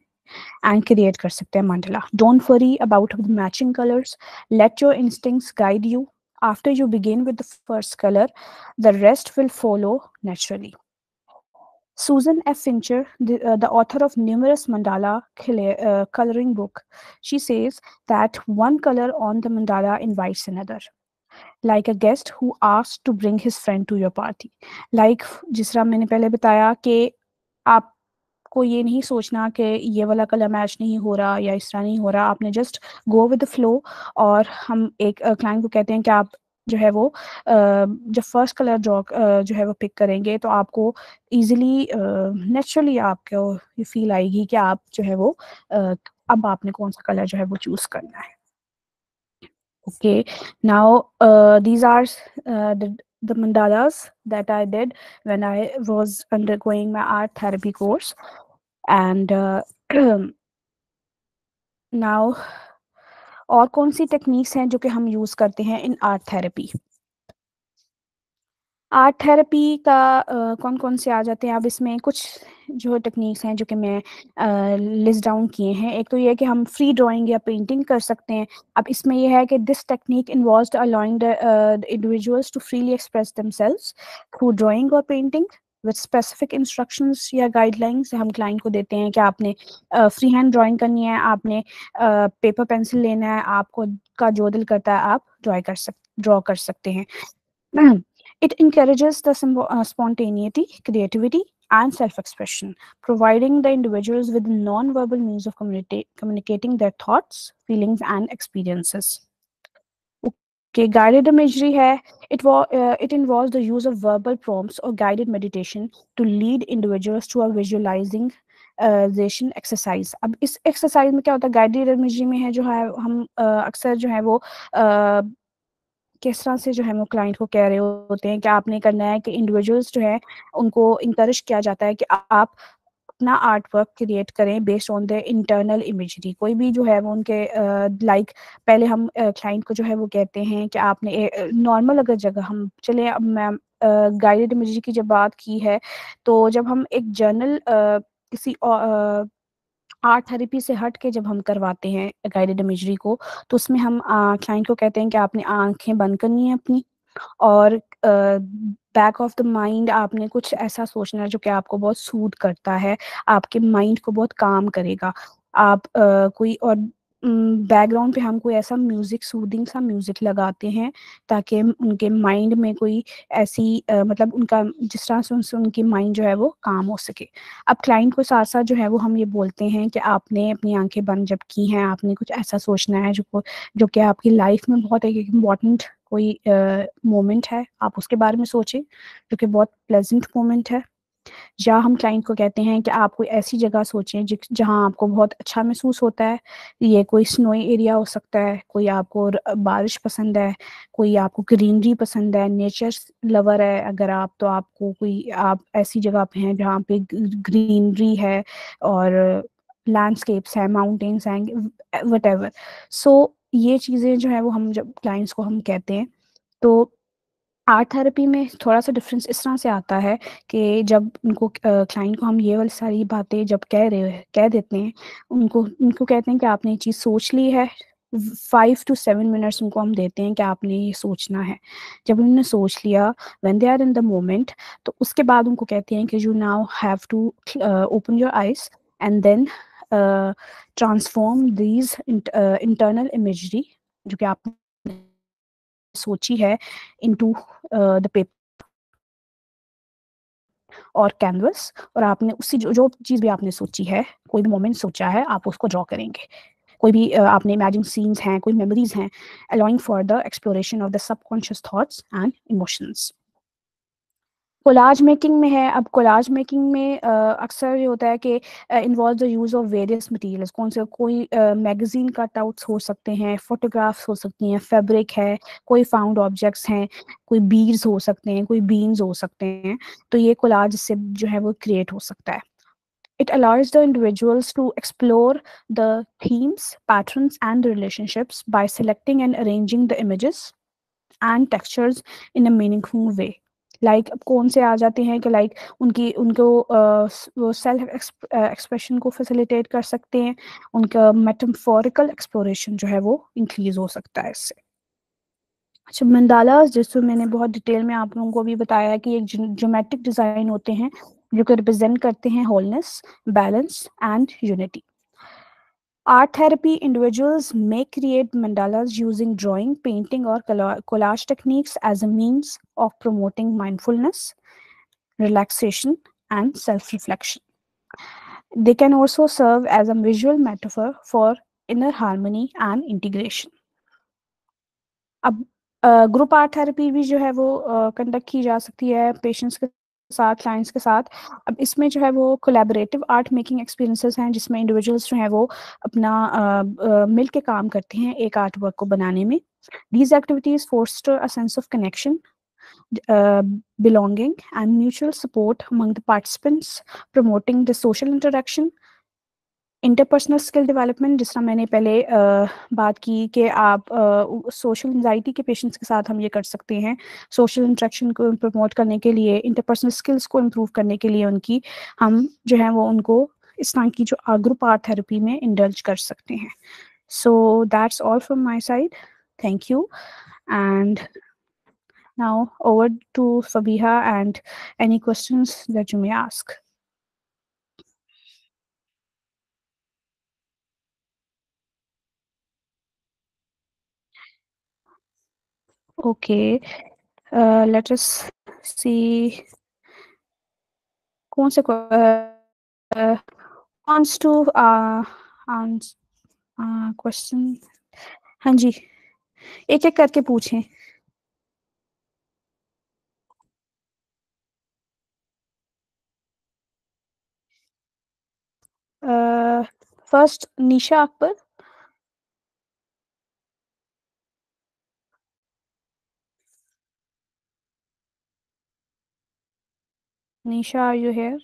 एंड क्रिएट कर सकते हैं, mandala. Don't worry about matching colours let your instincts guide you after you begin with the first color, the rest will follow naturally. Susan F. Fincher, the, uh, the author of numerous mandala uh, coloring book, she says that one color on the mandala invites another. Like a guest who asks to bring his friend to your party. Like जिस तरह मैंने पहले बताया कि आप आपको ये नहीं सोचना कि ये वाला कलर मैच नहीं हो रहा या इस तरह नहीं हो रहा। आपने just go with the flow और हम एक क्लाइंट को कहते हैं कि आप जो है वो जब फ़र्स्ट कलर ड्रॉ जो है वो पिक करेंगे तो आपको इजीली नेचुरली आपको ये फील आएगी कि आप जो है वो अब आपने कौन सा कलर जो है वो चूज़ करना है। These are uh, the, the mandalas that i did when i was undergoing my art therapy course and uh, now और कौन सी टेक्निक्स हैं जो कि हम यूज़ करते हैं in art therapy art therapy का uh, कौन कौन से आ जाते हैं? अब इसमें कुछ जो टेक्निक्स हैं जो कि मैं लिस्ट डाउन किए हैं। एक तो ये है कि हम फ्री ड्राइंग या पेंटिंग कर सकते हैं। अब इसमें यह है कि this technique involve allowing the individuals to freely express themselves through drawing और पेंटिंग विद स्पेसिफिक इंस्ट्रक्शंस या गाइडलाइंस हम क्लाइंट को देते हैं कि आपने फ्री हैंड ड्राइंग करनी है आपने पेपर पेंसिल लेना है आपको का जो दिल करता है आप ड्राई कर सक ड्रॉ कर सकते हैं। *clears throat* It encourages the uh, spontaneity, creativity, and self-expression, providing the individuals with non-verbal means of communi communicating their thoughts, feelings, and experiences. Okay, guided imagery hai, it, uh, it involves the use of verbal prompts or guided meditation to lead individuals to a visualizing visualizing exercise अब इस एक्सरसाइज में क्या होता है गाइडेड इमेजरी में है जो है हम अक्सर जो है वो किस तरह से जो है वो क्लाइंट को कह रहे होते हैं? कि आपने करना है कि इंडिविजुअल्स जो है उनको इंकरेज किया जाता है कि आप अपना आर्ट वर्क क्रिएट करें based on the internal imagery कोई भी जो है वो उनके लाइक uh, like, पहले हम क्लाइंट uh, को जो है वो कहते हैं कि आपने नॉर्मल अगर जगह हम चले अब मैं गाइडेड इमेजरी की जब बात की है तो जब हम एक जर्नल uh, किसी आर्ट थेरेपी से हट के जब हम करवाते हैं गाइडेड इमेजरी को तो उसमें हम क्लाइंट को कहते हैं कि आपने आँखें बंद करनी है अपनी और बैक ऑफ़ द माइंड आपने कुछ ऐसा सोचना है जो कि आपको बहुत सूद करता है आपके माइंड को बहुत काम करेगा। आप uh, कोई और बैकग्राउंड पे हम कोई ऐसा म्यूज़िक सूदिंग सा म्यूज़िक लगाते हैं ताकि उनके माइंड में कोई ऐसी आ, मतलब उनका जिस तरह से उनसे उनकी माइंड जो है वो काम हो सके। अब क्लाइंट को साथ साथ जो है वो हम ये बोलते हैं कि आपने अपनी आँखें बंद जब की हैं आपने कुछ ऐसा सोचना है जो जो कि आपकी लाइफ में बहुत एक इंपॉर्टेंट कोई मोमेंट है आप उसके बारे में सोचें जो कि बहुत प्लेजेंट मोमेंट है। या हम क्लाइंट को कहते हैं कि आप कोई ऐसी जगह सोचें जहाँ आपको बहुत अच्छा महसूस होता है। ये कोई स्नोई एरिया हो सकता है, कोई आपको बारिश पसंद है, कोई आपको ग्रीनरी पसंद है नेचर लवर है, अगर आप तो आपको कोई, आप ऐसी जगह पे हैं जहाँ पे ग्रीनरी है और लैंडस्केप्स हैं माउंटेन्स हैं वट सो ये चीज़ें जो है वो हम जब क्लाइंट्स को हम कहते हैं तो आर्ट थेरेपी में थोड़ा सा डिफरेंस इस तरह से आता है कि जब उनको क्लाइंट को हम ये वाली सारी बातें जब कह रहे कह देते हैं, उनको उनको कहते हैं कि आपने ये चीज़ सोच ली है फाइव टू सेवन मिनट्स उनको हम देते हैं कि आपने ये सोचना है। जब उन्होंने सोच लिया when they are in the moment तो उसके बाद उनको कहते हैं कि you now have to open your eyes and then transform these internal imagery जो कि आप सोची है इनटू द पेपर और कैनवस और आपने उसी जो जो चीज़ भी आपने सोची है कोई भी मोमेंट सोचा है आप उसको ड्रॉ करेंगे। कोई भी uh, आपने इमेजिन सीन्स हैं कोई मेमोरीज हैं allowing for the exploration of the subconscious thoughts and emotions collage making में है। अब कोलाज मेकिंग में अक्सर ये होता है कि involve the use of various materials कौन से कोई मैगजीन कट आउट्स हो सकते हैं फोटोग्राफ्स हो सकती हैं फैब्रिक है कोई फाउंड ऑब्जेक्ट्स हैं कोई बीड्स हो सकते हैं कोई बीन्स हो सकते हैं। तो ये कोलाज से जो है वो क्रिएट हो सकता है। Allows the individuals to explore the themes, patterns, and the relationships by selecting and arranging the images and textures in a meaningful way. Like like, कौन से आ जाते हैं कि लाइक like, उनकी उनको वो सेल्फ एक्सप्रेशन को फैसिलिटेट कर सकते हैं। उनका मेटाफोरिकल एक्सप्लोरेशन जो है वो इंक्रीज हो सकता है इससे। अच्छा मंडाला जिसको मैंने बहुत डिटेल में आप लोगों को भी बताया कि एक जोमेट्रिक डिज़ाइन होते हैं जो कि रिप्रेजेंट करते हैं wholeness balance and unity Art therapy individuals may create mandalas using drawing, painting, or collage techniques as a means of promoting mindfulness, relaxation, and self reflection. They can also serve as a visual metaphor for inner harmony and integration. अब ग्रुप आर्ट थेरेपी भी जो है वो कंडक्ट की जा सकती है पेशेंट्स के साथ क्लाइंट्स के साथ। अब इसमें जो है वो कोलेबरेटिव आर्ट मेकिंग एक्सपीरियंसेस हैं, जिसमें इंडिविजुअल्स जो है वो अपना मिल के काम करते हैं एक आर्ट वर्क को बनाने में। These activities force a sense of connection belonging and mutual support among the participants, promoting the social interaction interpersonal skill development जिस तरह मैंने पहले uh, बात की कि आप सोशल एंजाइटी के पेशेंट्स के साथ हम ये कर सकते हैं। सोशल इंट्रैक्शन को प्रमोट करने के लिए इंटरपर्सनल स्किल्स को इम्प्रूव करने के लिए उनकी हम जो है वो उनको इस तरह की जो ग्रुप आर्ट थेरेपी में इंडल्ज कर सकते हैं। So that's all from my side thank you and now over to Fabiha and any questions that you may ask. Uh, let us see. कौन से uh, wants to uh, uh, question? हाँ जी एक एक करके पूछें first Nisha Akbar Nisha, are you here?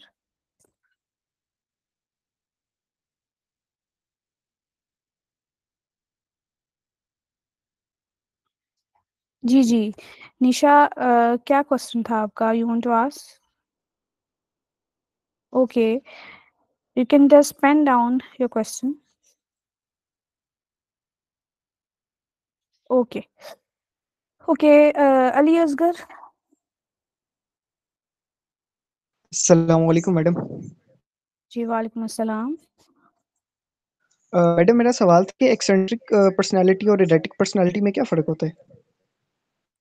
जी जी। निशा क्या क्वेश्चन था आपका? You want to ask okay you can just pen down your question okay okay Ali Asghar? वालेकुम मैडम जी वालेकुम अस्सलाम। मैडम मेरा सवाल था कि एक्सेंट्रिक पर्सनालिटी और एडेटिक पर्सनालिटी में क्या फ़र्क होता है?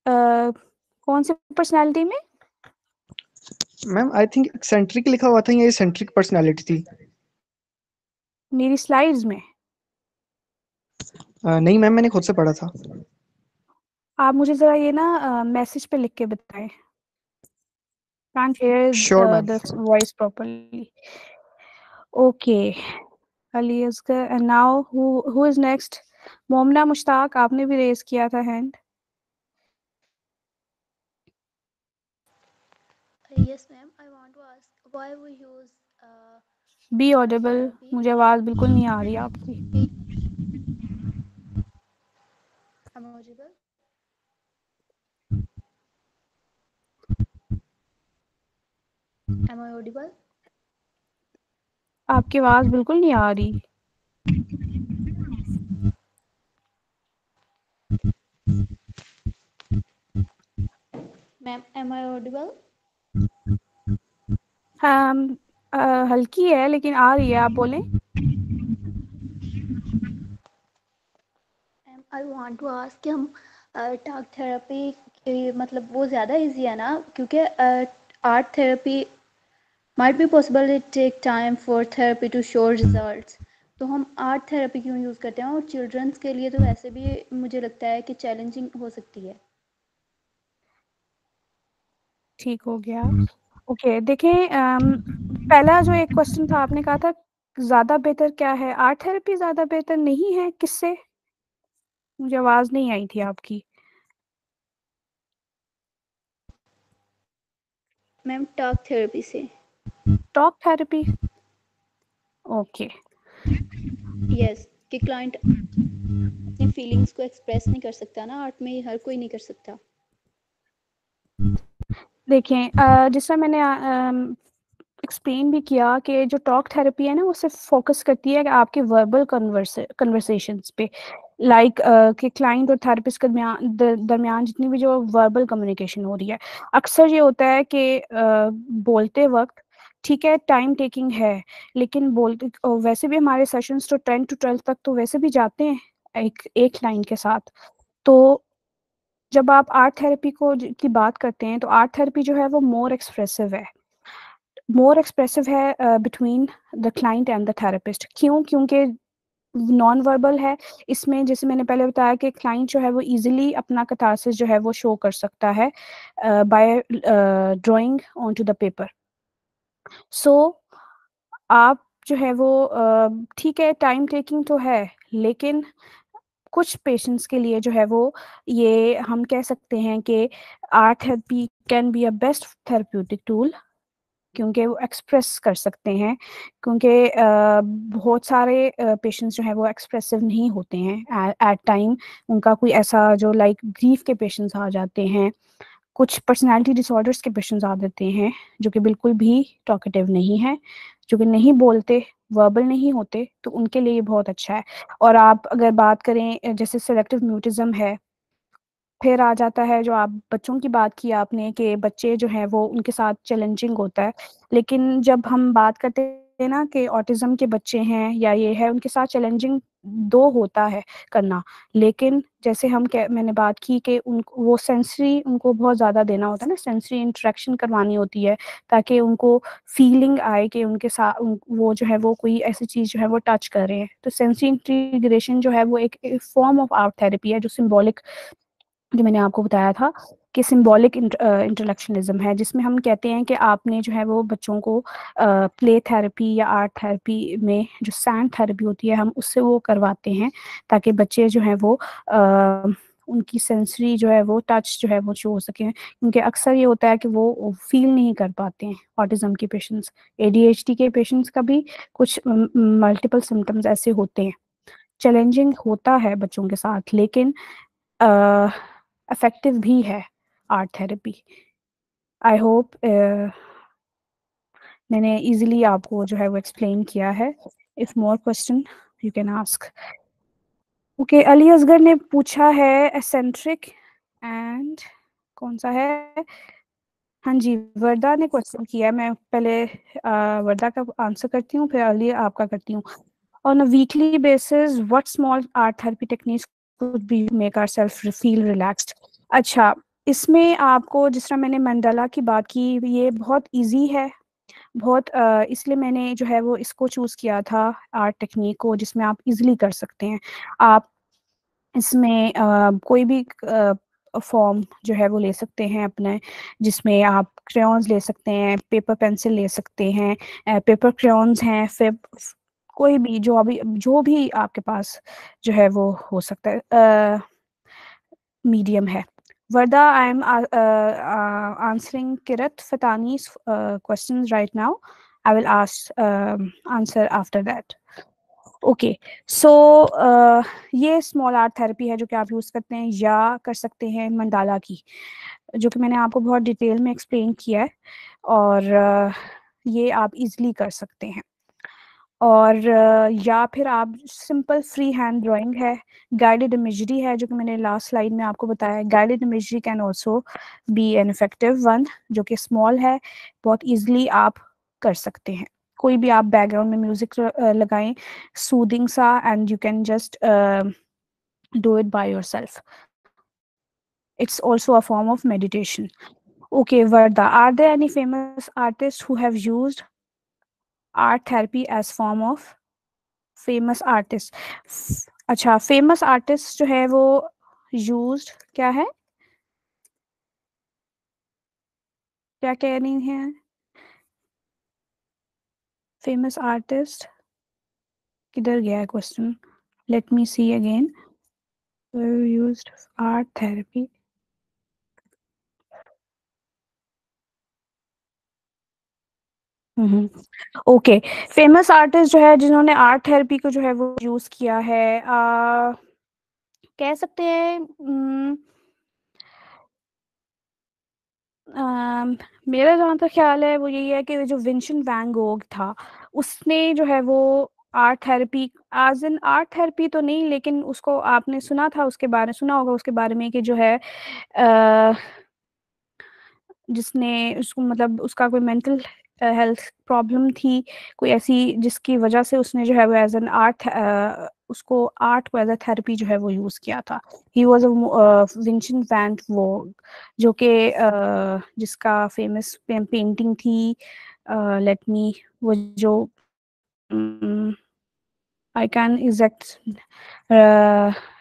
uh, कौन से पर्सनालिटी में? मैम आई थिंक एक्सेंट्रिक लिखा हुआ था या एसेंट्रिक पर्सनालिटी थी? मेरी स्लाइड्स में। uh, नहीं मैम मैंने खुद से पढ़ा था। आप मुझे ज़रा ये ना मैसेज uh, पे लिख के बताएँ। Can't hear sure, uh, the voice properly. Okay, Ali Asghar, and now who who is next? मोमना Mushtaq आपने भी रेज किया था hand yes ma'am i want to ask why we use uh, be audible मुझे आवाज़ बिल्कुल नहीं आ रही आपकी am audible Am I audible? आपकी आवाज़ बिल्कुल नहीं आ रही। मैम एम आई ऑडिबल हाँ हल्की है लेकिन आ रही है आप बोलें। आई वांट टू आस्क कि हम टॉक थेरेपी मतलब वो ज़्यादा इजी है ना? क्योंकि art therapy might be possible it take time for therapy to show result तो हम आर्ट थेरेपी क्यों यूज़ करते हैं? और चिल्ड्रंस के लिए तो वैसे भी मुझे लगता है कि चैलेंजिंग हो सकती है। ठीक हो गया। ओके okay, देखें पहला जो एक क्वेश्चन था आपने कहा था ज़्यादा बेहतर क्या है? आर्ट थेरेपी ज़्यादा बेहतर नहीं है? किससे? मुझे आवाज़ नहीं आई थी आपकी। मैम टॉक थेरेपी से। टॉक थेरेपी ओके यस कि क्लाइंट अपनी फीलिंग्स को एक्सप्रेस नहीं कर सकता ना आर्ट में हर कोई नहीं कर सकता। देखें जैसा मैंने एक्सप्लेन भी किया कि जो टॉक थेरेपी है ना वो सिर्फ़ फोकस करती है आपके वर्बल कन्वर्सेशन पे। लाइक like, कि क्लाइंट और थेरेपिस्ट के दरमियान जितनी भी जो वर्बल कम्युनिकेशन हो रही है। अक्सर ये होता है कि बोलते वक्त ठीक है टाइम टेकिंग है, लेकिन बोलते वैसे भी हमारे सेशंस तो टेन टू ट्वेल्व तक तो वैसे भी जाते हैं, एक एक लाइन के साथ। तो जब आप आर्ट थेरेपी को की बात करते हैं तो आर्ट थेरेपी जो है वो मोर एक्सप्रेसिव है। मोर एक्सप्रेसिव है between the client and the therapist क्यों? क्योंकि नॉन वर्बल है, इसमें जैसे मैंने पहले बताया कि क्लाइंट जो है वो इजीली अपना कथारसिस जो है वो शो कर सकता है by drawing on to the paper so so, आप जो है वो ठीक है टाइम टेकिंग तो है लेकिन कुछ पेशेंट्स के लिए जो है वो ये हम कह सकते हैं कि art therapy can be a best therapeutic tool क्योंकि वो एक्सप्रेस कर सकते हैं क्योंकि बहुत सारे पेशेंट्स जो हैं वो एक्सप्रेसिव नहीं होते हैं एट टाइम उनका कोई ऐसा जो लाइक ग्रीफ के पेशेंट्स आ जाते हैं कुछ पर्सनालिटी डिसऑर्डर्स के पेशेंट्स आ जाते हैं, जो कि बिल्कुल भी टॉकेटिव नहीं है, जो कि नहीं बोलते वर्बल नहीं होते तो उनके लिए बहुत अच्छा है। और आप अगर बात करें जैसे सेलेक्टिव म्यूटिज्म है, फिर आ जाता है जो आप, बच्चों की बात की आपने कि बच्चे जो हैं वो उनके साथ चैलेंजिंग होता है, लेकिन जब हम बात करते ना कि ऑटिज्म के बच्चे हैं या ये है उनके साथ चैलेंजिंग दो होता है करना। लेकिन जैसे हम कह मैंने बात की कि उन वो सेंसरी उनको बहुत ज़्यादा देना होता है ना सेंसरी इंट्रैक्शन करवानी होती है ताकि उनको फीलिंग आए कि उनके साथ उन, वो जो है वो कोई ऐसी चीज़ जो है वो टच कर रहे हैं। तो सेंसरी इंटीग्रेशन जो है वो एक फॉर्म ऑफ़ आर्ट थेरेपी है जो सिम्बॉलिक जो मैंने आपको बताया था। कि सिंबॉलिक इंटेलेक्चुअलिज्म है जिसमें हम कहते हैं कि आपने जो है वो बच्चों को प्ले थेरेपी या आर्ट थेरेपी में जो सैंड थेरेपी होती है हम उससे वो करवाते हैं ताकि बच्चे जो हैं वो आ, उनकी सेंसरी जो है वो टच जो है वो शो हो सके। क्योंकि अक्सर ये होता है कि वो फील नहीं कर पाते हैं ऑटिज्म के पेशेंट्स एडीएचडी के पेशेंट्स का भी कुछ मल्टीपल सिम्टम्स ऐसे होते हैं। चैलेंजिंग होता है बच्चों के साथ लेकिन अफेक्टिव भी है। आर्ट थेरेपी आई होप मैंने इजीली आपको जो है वो एक्सप्लेन किया है। If more question you can ask okay Ali Asghar ने पूछा है एसेंट्रिक एंड कौन सा है? हाँ जी वर्दा ने क्वेश्चन किया मैं पहले आ, वर्दा का आंसर करती हूँ फिर अली आपका करती हूँ। A weekly basis what small art therapy techniques could be make our self feel relaxed अच्छा इसमें आपको जिस तरह मैंने मंडला की बात की, ये बहुत इजी है। बहुत इसलिए मैंने जो है वो इसको चूज़ किया था आर्ट टेक्निक को, जिसमें आप इजीली कर सकते हैं। आप इसमें कोई भी फॉर्म जो है वो ले सकते हैं अपने, जिसमें आप क्रेयॉन्स ले सकते हैं पेपर पेंसिल ले सकते हैं पेपर क्रेयॉन्स हैं, फिर कोई भी जो अभी, जो भी आपके पास जो है वो हो सकता है मीडियम है। Varda, I am uh, uh, answering Kirat Fatani's uh, questions right now. I will ask um, answer after that. Okay so ये स्मॉल आर्ट थेरेपी है जो कि आप यूज़ करते हैं या कर सकते हैं मंडाला की जो कि मैंने आपको बहुत डिटेल में एक्सप्लेन किया है और uh, ये आप इजीली कर सकते हैं और या फिर आप सिंपल फ्री हैंड ड्राइंग है गाइडेड इमेजरी है, जो कि मैंने लास्ट स्लाइड में आपको बताया guided imagery can also be an effective one जो कि स्मॉल है, बहुत इजीली आप कर सकते हैं। कोई भी आप बैकग्राउंड में म्यूज़िक लगाएँ सूदिंग सा and you can just do it by yourself it's also a form of meditation. Okay, varda, are there any famous artists who have used art therapy as form of famous artist अच्छा फ़ेमस आर्टिस्ट जो है वो यूज़ क्या है? क्या कह रही है? फ़ेमस आर्टिस्ट किधर गया है question let me see again used art therapy okay. Famous artist जो है जिन्होंने आर्ट थेरेपी को जो है वो यूज़ किया है आ, कह सकते हैं मेरा जहाँ तक ख्याल है वो यही है कि जो विंशन वैंगोग था उसने जो है वो आर्ट थेरेपी आज इन आर्ट थेरेपी तो नहीं लेकिन उसको आपने सुना था उसके बारे में सुना होगा उसके बारे में कि जो है आ, जिसने उसको मतलब उसका कोई मेंटल हेल्थ प्रॉब्लम थी कोई ऐसी जिसकी वजह से उसने जो है वो एज एन आर्ट उसको आर्ट को एज अ थेरेपी जो है वो यूज़ किया था। ही वॉज़ विंशन वैंट वो जो कि uh, जिसका फ़ेमस पेंटिंग थी लेट uh, मी वो जो I can exact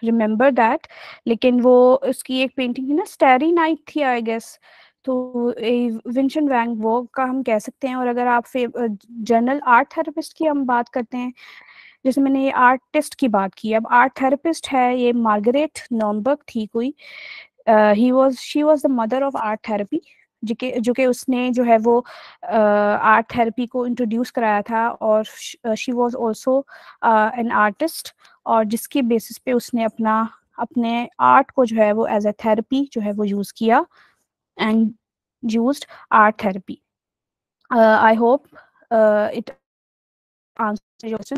remember that लेकिन वो उसकी एक पेंटिंग थी ना स्टेरी नाइट थी आई गेस तो विंशन वैंग वो का हम कह सकते हैं और अगर आप जनरल आर्ट थेरेपिस्ट की हम बात करते हैं जैसे मैंने ये आर्टिस्ट की बात की अब आर्ट थेरेपिस्ट है ये मार्गरेट नॉर्बर्ग थी कोई ही was she was the mother of art therapy जो कि उसने जो है वो आर्ट uh, थेरेपी को इंट्रोड्यूस कराया था और she was also an artist और जिसके बेसिस पे उसने अपना अपने आर्ट को जो है वो एज अ थेरेपी जो है वो यूज़ किया। And used art therapy. Uh, I hope uh, it answers your question.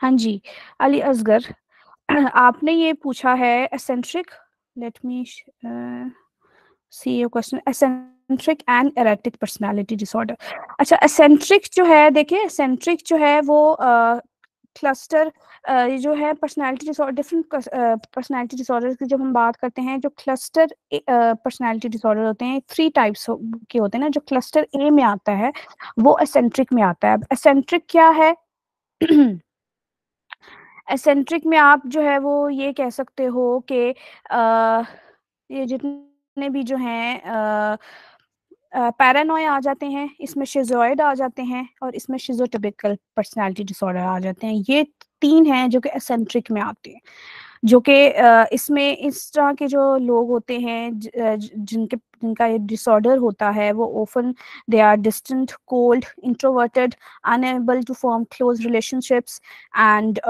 हाँ जी अली असगर *clears throat* आपने ये पूछा है eccentric let me see your question eccentric and erratic personality disorder अच्छा एसेंट्रिक जो है देखिए एसेंट्रिक जो है वो क्लस्टर जो है personality disorder different personality disorder की जब हम बात करते हैं, जो क्लस्टर पर्सनालिटी डिसऑर्डर होते हैं थ्री टाइप्स के होते हैं ना, जो क्लस्टर ए में आता है, वो एसेंट्रिक में आता है। एसेंट्रिक क्या है? *clears throat* एसेंट्रिक में आप जो है वो ये कह सकते हो कि ये जितने भी जो हैं पैरानोय आ जाते हैं, इसमें शिजोइड आ जाते हैं और इसमें शिजोटिपिकल पर्सनालिटी डिसऑर्डर आ जाते हैं। ये तीन हैं जो कि एसेंट्रिक में आते हैं, जो कि इसमें इस तरह के जो लोग होते हैं जिनके, जिनका ये डिसऑर्डर होता है, वो often they are distant cold introverted unable to form close relationships and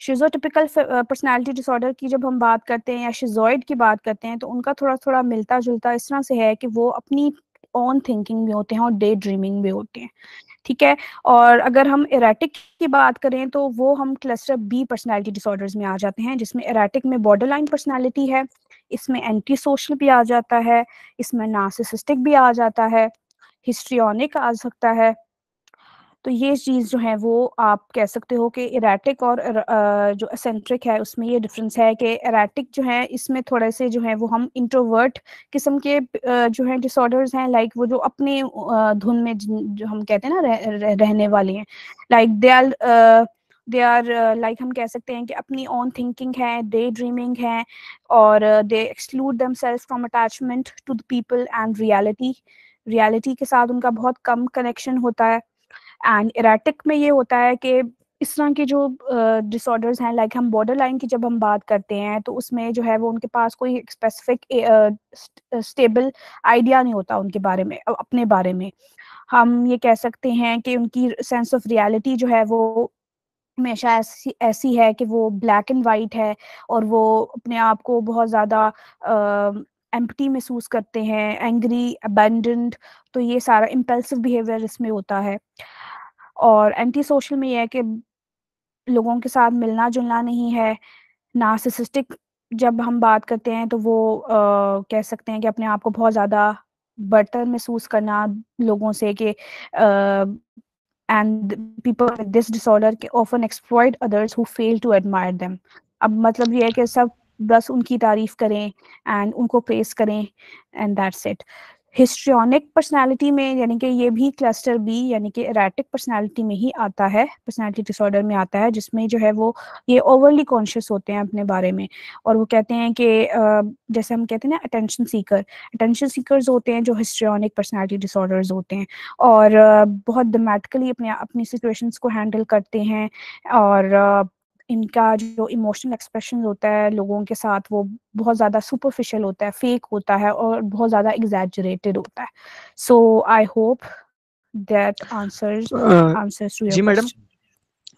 schizotypal personality disorder की जब हम बात करते हैं या शिजोइड की बात करते हैं तो उनका थोड़ा थोड़ा मिलता जुलता इस तरह से है कि वो अपनी ऑन थिंकिंग में होते हैं और डे ड्रीमिंग में होते हैं, ठीक है? और अगर हम एराटिक की बात करें तो वो हम क्लस्टर बी पर्सनालिटी डिसऑर्डर्स में आ जाते हैं, जिसमें एराटिक में बॉर्डर लाइन पर्सनैलिटी है, इसमें एंटी सोशल भी आ जाता है, इसमें नासिसिस्टिक भी आ जाता है हिस्ट्रियनिक आ सकता है तो ये चीज़ जो है वो आप कह सकते हो कि इराटिक और जो असेंट्रिक है उसमें ये डिफरेंस है कि इराटिक जो है इसमें थोड़े से जो है वो हम इंट्रोवर्ट किस्म के जो है डिसऑर्डर्स हैं लाइक वो जो अपने धुन में जो हम कहते हैं ना रह, रहने वाले हैं। Like they are they are like हम कह सकते हैं कि अपनी ओन थिंकिंग है डे ड्रीमिंग है और they exclude them self from attachment to the people and reality reality के साथ उनका बहुत कम कनेक्शन होता है। एंड इराटिक में ये होता है कि इस तरह के जो डिसऑर्डर्स हैं लाइक हम बॉर्डर लाइन की जब हम बात करते हैं तो उसमें जो है वो उनके पास कोई स्पेसिफिक स्टेबल आइडिया नहीं होता उनके बारे में अपने बारे में। हम ये कह सकते हैं कि उनकी सेंस ऑफ़ रियलिटी जो है वो हमेशा ऐसी ऐसी है कि वो ब्लैक एंड वाइट है और वो अपने आप को बहुत ज़्यादा एम्प्टी महसूस करते हैं एंग्री अबेंडेंड तो ये सारा इम्पल्सिव बिहेवियर इसमें होता है। और एंटी सोशल में यह है कि लोगों के साथ मिलना जुलना नहीं है नार्सिसिस्टिक जब हम बात करते हैं तो वो आ, कह सकते हैं कि अपने आप को बहुत ज़्यादा बर्तर महसूस करना लोगों से कि and people with this disorder के often exploited others who fail to admire them अब मतलब ये है कि सब बस उनकी तारीफ़ करें एंड उनको प्रेस करें and that's it histrionic personality में यानी कि ये भी क्लस्टर बी यानी कि एराटिक पर्सनालिटी में ही आता है पर्सनालिटी डिसऑर्डर में आता है, जिसमें जो है वो ये ओवरली कॉन्शियस होते हैं अपने बारे में। और वो कहते हैं कि जैसे हम कहते हैं ना अटेंशन सीकर अटेंशन सीकर्स होते हैं जो हिस्ट्रियोनिक पर्सनालिटी डिसऑर्डर्स होते हैं। और बहुत ड्रामेटिकली अपने, अपनी सिचुएशंस को हैंडल करते हैं और इनका जो इमोशनल एक्सप्रेशन होता है लोगों के साथ वो बहुत ज़्यादा सुपरफिशियल होता है फेक होता है और बहुत ज़्यादा एग्जैजरेटेड होता है। So I hope that answers answers to ji madam.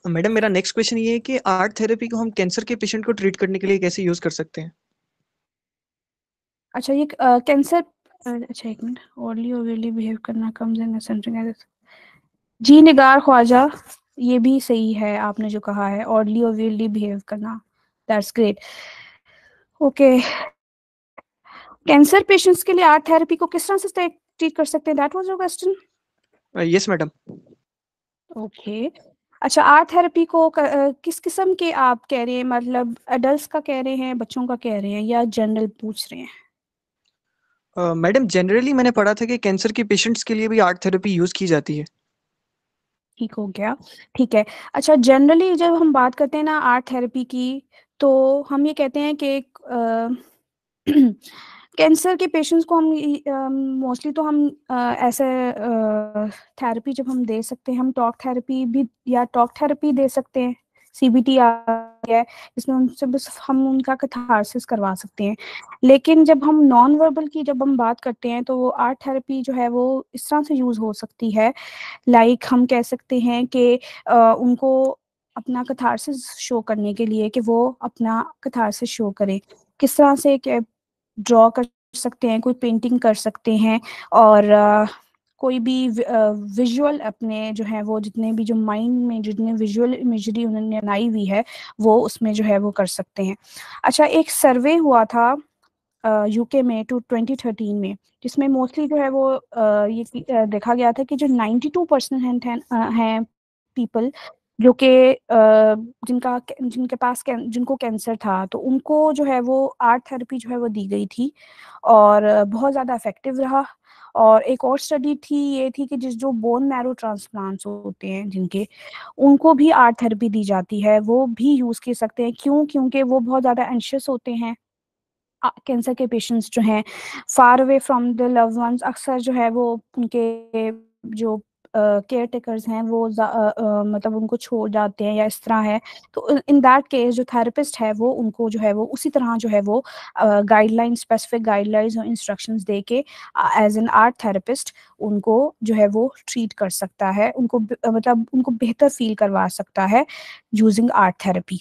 Madam मेरा नेक्स्ट क्वेश्चन ये है कि आर्ट थेरेपी को हम कैंसर के पेशेंट को ट्रीट करने के लिए कैसे यूज़ कर सकते हैं? अच्छा ये कैंसर अच्छा एक मिनट ओरली ओवरली बिहेव करना कम्स इन समथिंग जी निगार ख्वाजा। ये भी सही है आपने जो कहा है ऑडली और विल्डली बिहेव करना that's great okay cancer patients के लिए आर्ट थेरेपी को किस तरह से ट्रीट कर सकते हैं? That was your question yes madam okay अच्छा आर्ट थेरेपी को uh, किस किस्म के आप कह रहे हैं? मतलब एडल्ट्स का कह रहे हैं बच्चों का कह रहे हैं या जनरल पूछ रहे हैं? मैडम जनरली मैंने पढ़ा था कि कैंसर के पेशेंट्स के लिए भी आर्ट थेरेपी यूज़ की जाती है। ठीक हो गया, ठीक है। अच्छा जनरली जब हम बात करते हैं ना आर्ट थेरेपी की तो हम ये कहते हैं कि कैंसर *clears throat* के पेशेंट्स को हम मोस्टली तो हम ऐसे थेरेपी जब हम दे सकते हैं, हम टॉक थेरेपी भी, या टॉक थेरेपी दे सकते हैं। सीबीटी आ गया है इसमें उनसे बस, हम उनका कथारसिस करवा सकते हैं। लेकिन जब हम नॉन वर्बल की जब हम बात करते हैं तो वो आर्ट थेरेपी जो है, वो इस तरह से यूज़ हो सकती है। लाइक like हम कह सकते हैं कि उनको अपना कथारसिस शो करने के लिए कि वो अपना कथारसिस शो करें। किस तरह से ड्रॉ कर सकते हैं, कोई पेंटिंग कर सकते हैं, और कोई भी विजुअल अपने जो है वो जितने भी जो माइंड में जितने विजुअल इमेजरी उन्होंने बनाई हुई है, वो उसमें जो है वो कर सकते हैं। अच्छा एक सर्वे हुआ था यूके में टू 2013 में, जिसमें मोस्टली जो है वो ये देखा गया था कि जो 92 परसेंट हैं हैं पीपल जो कि जिनका जिनके पास जिनको कैंसर था तो उनको जो है वो आर्ट थेरेपी जो है वो दी गई थी और बहुत ज़्यादा इफ़ेक्टिव रहा। और एक और स्टडी थी, ये थी कि जिस, जो बोन मैरो ट्रांसप्लांट्स होते हैं जिनके, उनको भी आर्ट थेरेपी दी जाती है, वो भी यूज़ कर सकते हैं। क्यों? क्योंकि वो बहुत ज़्यादा एंशियस होते हैं। कैंसर के पेशेंट्स जो हैं far away from the loved ones अक्सर जो है वो उनके, जो केयर टेकर्स हैं, वो मतलब उनको छोड़ जाते हैं या इस तरह है। तो इन दैट केस जो थेरेपिस्ट है वो, उनको जो है वो, उसी तरह जो है वो गाइडलाइन स्पेसिफिक गाइडलाइंस और इंस्ट्रक्शंस दे के एज एन आर्ट थेरेपिस्ट उनको जो है वो ट्रीट कर सकता है। उनको मतलब उनको बेहतर फील करवा सकता है using art therapy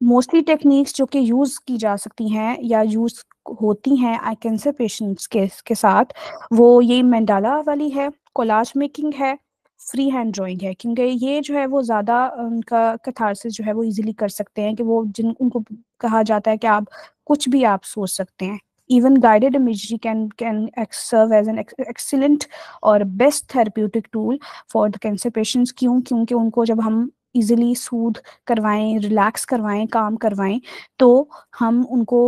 mostly techniques जो कि यूज़ की जा सकती हैं या यूज़ होती हैं आई कैंसर पेशेंट्स के के साथ, वो ये मंडाला वाली है। कोलाज मेकिंग है फ्री हैंड ड्राइंग है, क्योंकि ये जो है वो ज़्यादा उनका कथारसिस जो है वो इजीली कर सकते हैं कि वो जिन, उनको कहा जाता है कि आप कुछ भी आप सोच सकते हैं। Guided imagery can can serve as an ex- excellent और best therapeutic tool for the cancer patients क्यों? क्योंकि उनको जब हम इजीली सूद करवाएँ रिलैक्स करवाएँ, काम करवाएँ तो हम उनको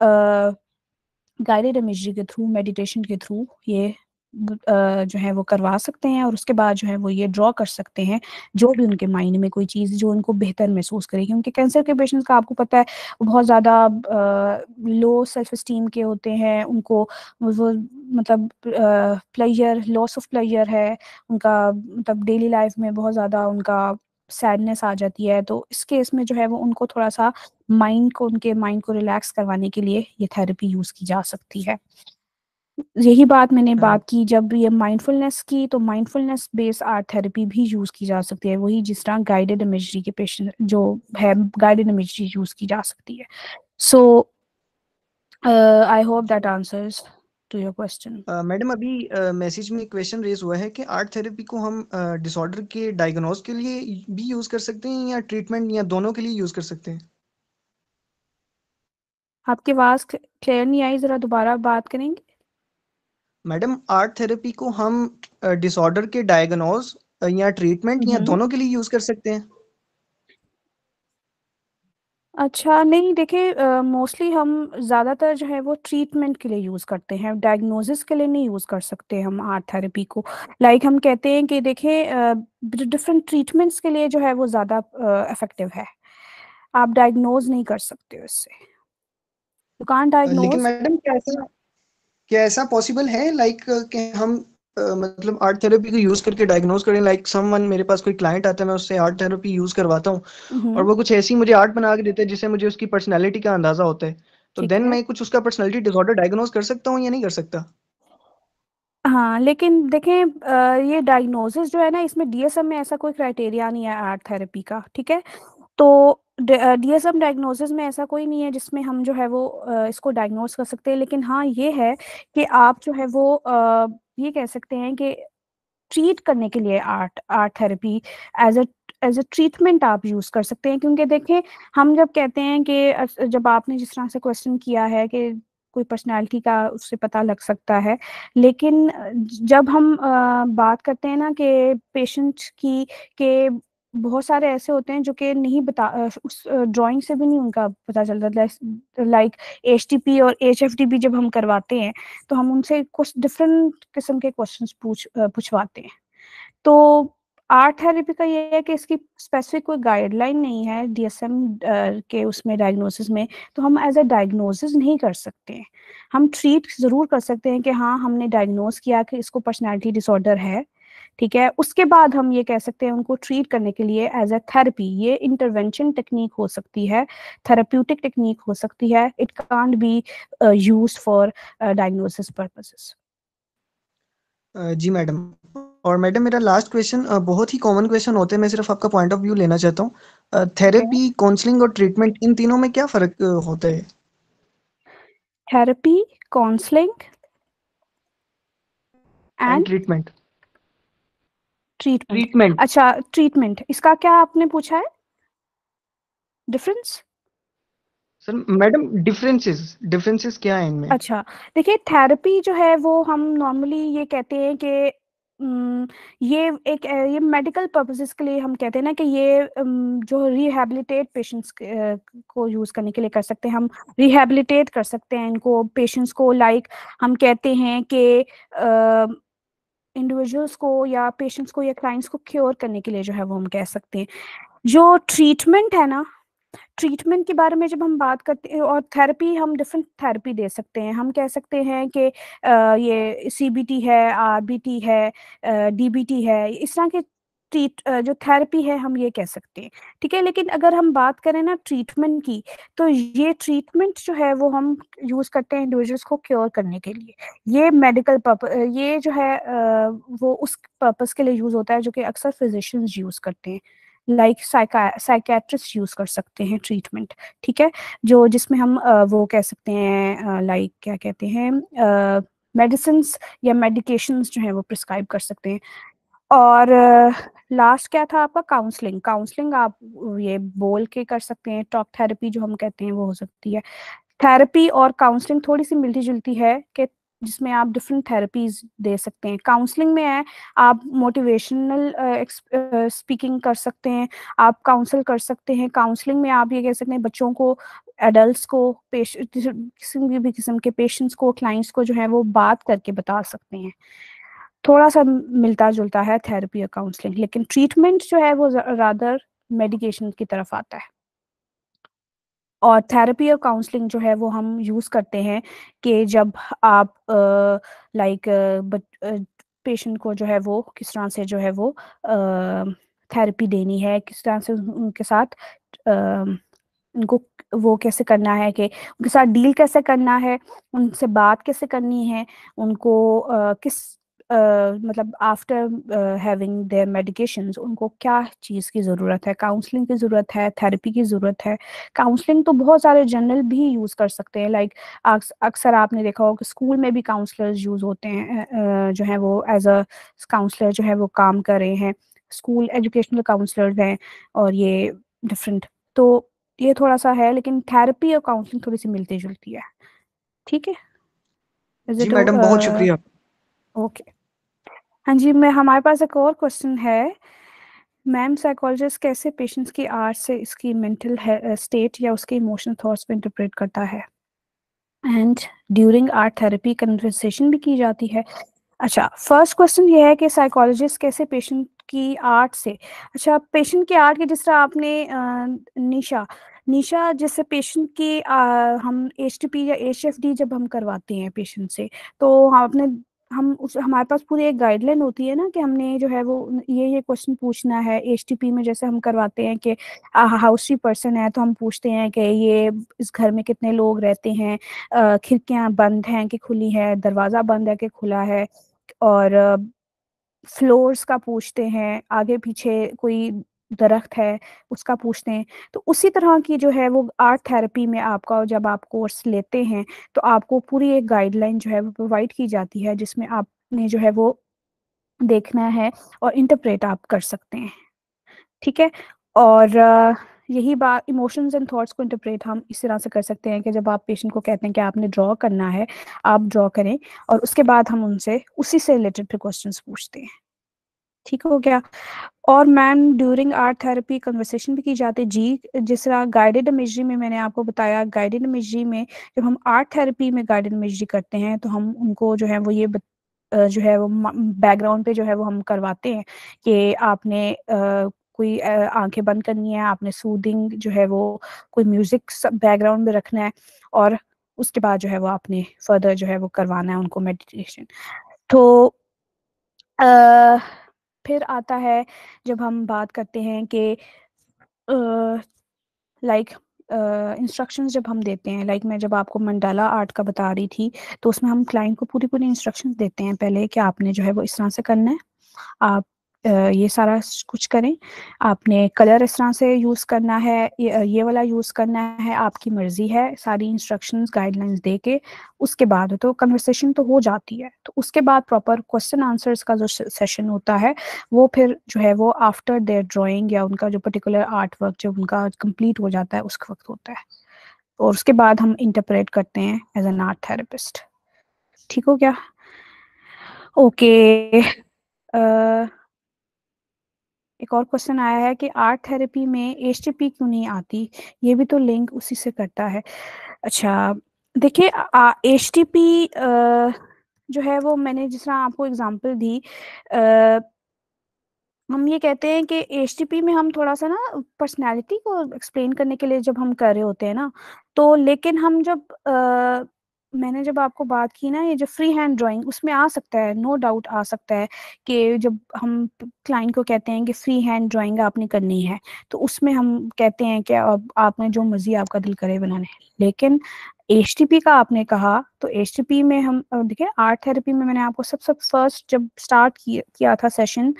गाइडेड इमेजरी के थ्रू मेडिटेशन के थ्रू ये जो है वो करवा सकते हैं और उसके बाद जो है वो ये ड्रॉ कर सकते हैं, जो भी उनके माइंड में कोई चीज़ जो उनको बेहतर महसूस करे, क्योंकि कैंसर के पेशेंट्स का आपको पता है बहुत ज़्यादा लो सेल्फ इस्टीम के होते हैं, उनको वो मतलब प्लेयर लॉस ऑफ़ प्लेयर है, उनका मतलब डेली लाइफ में बहुत ज़्यादा उनका सैडनेस आ जाती है तो इस केस में जो है वो उनको थोड़ा सा माइंड को, उनके माइंड को रिलैक्स करवाने के लिए ये थेरेपी यूज़ की जा सकती है। यही बात मैंने हाँ। बात की जब ये माइंडफुलनेस की तो माइंडफुलनेस बेस्ड आर्ट थेरेपी भी यूज़ की जा सकती है। वही जिस तरह गाइडेड इमेजरी के पेशेंट जो है गाइडेड इमेजरी यूज़ की जा सकती है। So I hope that answers to your question madam अभी मैसेज uh, में क्वेश्चन रेज हुआ है कि आर्ट थेरेपी को हम डिसऑर्डर uh, के डायग्नोज के लिए भी यूज़ कर सकते हैं या ट्रीटमेंट या दोनों के लिए यूज़ कर सकते हैं? आपकी आवाज़ क्लियर नहीं आई ज़रा दोबारा बात करेंगे? मैडम आर्ट थेरेपी को हम डिसऑर्डर के डायग्नोज या ट्रीटमेंट या हम्म। दोनों के लिए यूज़ कर सकते हैं। अच्छा नहीं देखिए मोस्टली हम ज़्यादातर जो है वो ट्रीटमेंट के लिए यूज़ करते हैं। डायग्नोसिस के लिए नहीं यूज़ कर सकते हम आर्ट थेरेपी को। लाइक like हम कहते हैं कि देखिए डिफरेंट ट्रीटमेंट्स के लिए जो है वो ज़्यादा इफ़ेक्टिव है। आप डायग्नोज नहीं कर सकते उससे। यू कांट अ, लेकिन डायग्नोज मैडम क्या ऐसा क्या ऐसा पॉसिबल है? लाइक like, कि हम अ, मतलब आर्ट थेरेपी को यूज़ करके डायग्नोज करें। लाइक like समवन मेरे पास कोई क्लाइंट आता है मैं उससे आर्ट थेरेपी यूज़ करवाता हूँ। और वो कुछ ऐसी मुझे आर्ट बना के देता है जिससे मुझे उसकी पर्सनैलिटी का अंदाज़ा होता है। तो देन मैं कुछ उसका पर्सनैलिटी डिसऑर्डर डायग्नोज कर सकता हूँ या नहीं कर सकता? हाँ लेकिन देखें अ, ये डायग्नोसिस जो है ना इसमें डीएसएम में ऐसा कोई क्राइटेरिया नहीं है आर्ट थेरेपी का ठीक है? तो डीएसएम डायग्नोसिस में ऐसा कोई नहीं है जिसमें हम जो है वो इसको डायग्नोस कर सकते हैं। लेकिन हाँ ये है कि आप जो है वो ये कह सकते हैं कि ट्रीट करने के लिए art art therapy as a as a treatment आप यूज़ कर सकते हैं। क्योंकि देखें हम जब कहते हैं कि जब आपने जिस तरह से क्वेश्चन किया है कि कोई पर्सनालिटी का उससे पता लग सकता है। लेकिन जब हम अ, बात करते हैं ना कि पेशेंट की के बहुत सारे ऐसे होते हैं जो कि नहीं बता उस ड्राइंग से भी नहीं उनका पता चलता लाइक एच टी पी और एच जब हम करवाते हैं तो हम उनसे कुछ डिफरेंट किस्म के क्वेश्चन पूछ पूछवाते हैं। तो आर्ट थेरेपी का ये है कि इसकी स्पेसिफिक कोई गाइडलाइन नहीं है डीएसएम के उसमें डायग्नोसिस में तो हम एज अ डायग्नोसिस नहीं कर सकते हैं। हम ट्रीट ज़रूर कर सकते हैं कि हाँ हमने डायग्नोस किया कि इसको पर्सनैलिटी डिसऑर्डर है। ठीक है? उसके बाद हम ये कह सकते हैं उनको ट्रीट करने के लिए एज अ थेरेपी ये इंटरवेंशन टेक्निक हो सकती है थेरेप्यूटिक टेक्निक हो सकती है. It can't be use for diagnosis purposes ji madam. और मैडम मेरा लास्ट क्वेश्चन बहुत ही कॉमन क्वेश्चन होते हैं. मैं सिर्फ़ आपका पॉइंट ऑफ़ व्यू लेना चाहता हूँ. थेरेपी काउंसलिंग और ट्रीटमेंट इन तीनों में क्या फ़र्क होता है? Therapy counselling and treatment treatment treatment अच्छा ट्रीटमेंट इसका क्या आपने पूछा है? Difference sir madam differences differences क्या है इनमें? अच्छा देखिए थेरेपी जो है वो हम नॉर्मली ये कहते हैं कि ये एक ये मेडिकल पर्पसेस के लिए हम कहते हैं ना कि ये जो रिहेबिलिटेट पेशेंट्स को यूज़ करने के लिए कर सकते हैं। हम रिहेबिलिटेट कर सकते हैं इनको। पेशेंट्स को लाइक हम कहते हैं कि इंडिविजुअल्स को या पेशेंट्स को या क्लाइंट्स को क्योर करने के लिए जो है वो हम कह सकते हैं। जो ट्रीटमेंट है ना ट्रीटमेंट के बारे में जब हम बात करते हैं और थेरेपी हम डिफरेंट थेरेपी दे सकते हैं। हम कह सकते हैं कि ये सीबीटी है आरबीटी है डीबीटी है, इस तरह के ट्रीट जो थेरेपी है, हम ये कह सकते हैं, ठीक है? लेकिन अगर हम बात करें ना ट्रीटमेंट की तो ये ट्रीटमेंट जो है, वो हम यूज़ करते हैं इंडिविजुअल्स को क्योर करने के लिए। ये मेडिकल पर्पज ये जो है वो उस पर्पज के लिए यूज़ होता है, जो कि अक्सर फिजिशियंस यूज़ करते हैं लाइक साइकेट्रिस्ट यूज़ कर सकते हैं ट्रीटमेंट ठीक है? जो जिसमें हम वो कह सकते हैं लाइक क्या कहते हैं मेडिसिन या मेडिकेशंस जो है, वो प्रिस्क्राइब कर सकते हैं। और लास्ट क्या था आपका? काउंसलिंग काउंसलिंग आप ये बोल के कर सकते हैं टॉक थेरेपी जो हम कहते हैं वो हो सकती है। थेरेपी और काउंसलिंग थोड़ी सी मिलती जुलती है कि जिसमें आप डिफरेंट थेरेपीज दे सकते हैं। काउंसलिंग में है आप मोटिवेशनल स्पीकिंग uh, कर सकते हैं आप काउंसल कर सकते हैं। काउंसलिंग में आप ये कह सकते हैं बच्चों को एडल्ट्स को पेश किसी भी किस्म के पेशेंट्स को क्लाइंट्स को जो है वो बात करके बता सकते हैं। थोड़ा सा मिलता जुलता है थेरेपी और काउंसलिंग लेकिन ट्रीटमेंट जो है वो रादर मेडिकेशन की तरफ़ आता है। और थेरेपी और काउंसलिंग जो है वो हम यूज़ करते हैं कि जब आप लाइक पेशेंट को जो है वो किस तरह से जो है वो थेरेपी देनी है किस तरह से उनके साथ उनको वो कैसे करना है कि उनके साथ डील कैसे करना है उनसे बात कैसे करनी है उनको आ, किस मतलब आफ्टर हैविंग देयर मेडिकेशंस उनको क्या चीज़ की ज़रूरत है? काउंसलिंग की ज़रूरत है? थेरेपी की ज़रूरत है? काउंसलिंग तो बहुत सारे जनरल भी यूज़ कर सकते हैं लाइक अक्सर आपने देखा होगा कि स्कूल में भी काउंसलर्स यूज़ होते हैं जो है वो एज अ काउंसलर जो है वो काम कर रहे हैं। स्कूल एजुकेशनल काउंसलर्स हैं और ये डिफरेंट तो ये थोड़ा सा है लेकिन थेरेपी और काउंसलिंग थोड़ी सी मिलती जुलती है। ठीक है? जी मैडम बहुत शुक्रिया। Okay okay. हाँ जी मैं हमारे पास एक और क्वेश्चन है। मैम साइकोलॉजिस्ट कैसे पेशेंट्स की आर्ट से इसकी मेंटल स्टेट या उसके इमोशनल थॉट्स को इंटरप्रेट करता है? And during art therapy conversation भी की जाती है। अच्छा फ़र्स्ट क्वेश्चन ये है कि साइकोलॉजिस्ट कैसे पेशेंट की आर्ट से? अच्छा पेशेंट की आर्ट के जिस तरह आपने निशा निशा जैसे पेशेंट की आ, हम एच या एच जब हम करवाते हैं पेशेंट से तो हम अपने हम उस, हमारे पास पूरी एक गाइडलाइन होती है ना कि हमने जो है वो ये ये क्वेश्चन पूछना है एच में जैसे हम करवाते हैं कि हाउसी पर्सन है तो हम पूछते हैं कि ये इस घर में कितने लोग रहते हैं? खिड़कियाँ बंद हैं कि खुली है? दरवाज़ा बंद है कि खुला है? और फ्लोर्स का पूछते हैं, आगे पीछे कोई दरख्त है, उसका पूछते हैं। तो उसी तरह की जो है वो आर्ट थेरेपी में आपका जब आप कोर्स लेते हैं तो आपको पूरी एक गाइडलाइन जो है वो प्रोवाइड की जाती है, जिसमें आपने जो है वो देखना है और इंटरप्रेट आप कर सकते हैं। ठीक है? और यही बात इमोशंस एंड थॉट्स को इंटरप्रेट हम इस तरह से कर सकते हैं कि जब आप पेशेंट को कहते हैं कि आपने ड्रॉ करना है, आप ड्रॉ करें और उसके बाद हम उनसे, उसी से रिलेटेड फिर क्वेश्चंस पूछते हैं। ठीक हो गया। और ma'am during art therapy conversation भी की जाती है जी जिस तरह गाइडेड इमेजरी में मैंने आपको बताया गाइडेड इमेजरी में जब हम आर्ट थेरेपी में गाइडेड इमेजरी करते हैं तो हम उनको जो है वो ये बत, जो है वो बैकग्राउंड पे जो है वो हम करवाते हैं कि आपने कोई आँखें बंद करनी है आपने सूदिंग जो है वो कोई म्यूज़िक बैकग्राउंड में रखना है और उसके बाद जो है वो आपने फर्दर जो है वो करवाना है उनको मेडिटेशन तो आ, फिर आता है जब हम बात करते हैं कि लाइक इंस्ट्रक्शन जब हम देते हैं लाइक like मैं जब आपको मंडाला आर्ट का बता रही थी तो उसमें हम क्लाइंट को पूरी पूरी इंस्ट्रक्शन देते हैं पहले कि आपने जो है वो इस तरह से करना है। आप ये सारा कुछ करें। आपने कलर इस तरह से यूज़ करना है ये, वाला यूज़ करना है आपकी मर्ज़ी है सारी इंस्ट्रक्शंस गाइडलाइंस दे के उसके बाद तो कन्वर्सेशन तो हो जाती है। तो उसके बाद प्रॉपर क्वेश्चन आंसर्स का जो सेशन होता है वो फिर जो है वो आफ्टर देयर ड्राइंग या उनका जो पर्टिकुलर आर्ट वर्क जब उनका कंप्लीट हो जाता है उस वक्त होता है। और उसके बाद हम इंटरप्रेट करते हैं एज एन आर्ट थेरेपिस्ट ठीक हो गया? ओके okay, uh, एक और क्वेश्चन आया है कि आर्ट थेरेपी में एचटीपी क्यों नहीं आती? ये भी तो लिंक उसी से करता है। अच्छा देखिए एचटीपी जो है वो मैंने जिस तरह आपको एग्जांपल दी आ, हम ये कहते हैं कि एच में हम थोड़ा सा ना पर्सनैलिटी को एक्सप्लेन करने के लिए जब हम कर रहे होते हैं ना तो लेकिन हम जब आ, मैंने जब आपको बात की ना, ये जो फ्री हैंड ड्राइंग उसमें आ सकता है नो no डाउट आ सकता है कि जब हम क्लाइंट को कहते हैं कि फ्री हैंड ड्राइंग आपने करनी है तो उसमें हम कहते हैं कि अब आपने जो मर्ज़ी आपका दिल करे बनाने लेकिन एच का आपने कहा तो एच में हम देखिए आर्ट थेरेपी में मैंने आपको सबसे फ़र्स्ट जब स्टार्ट किया था सेशन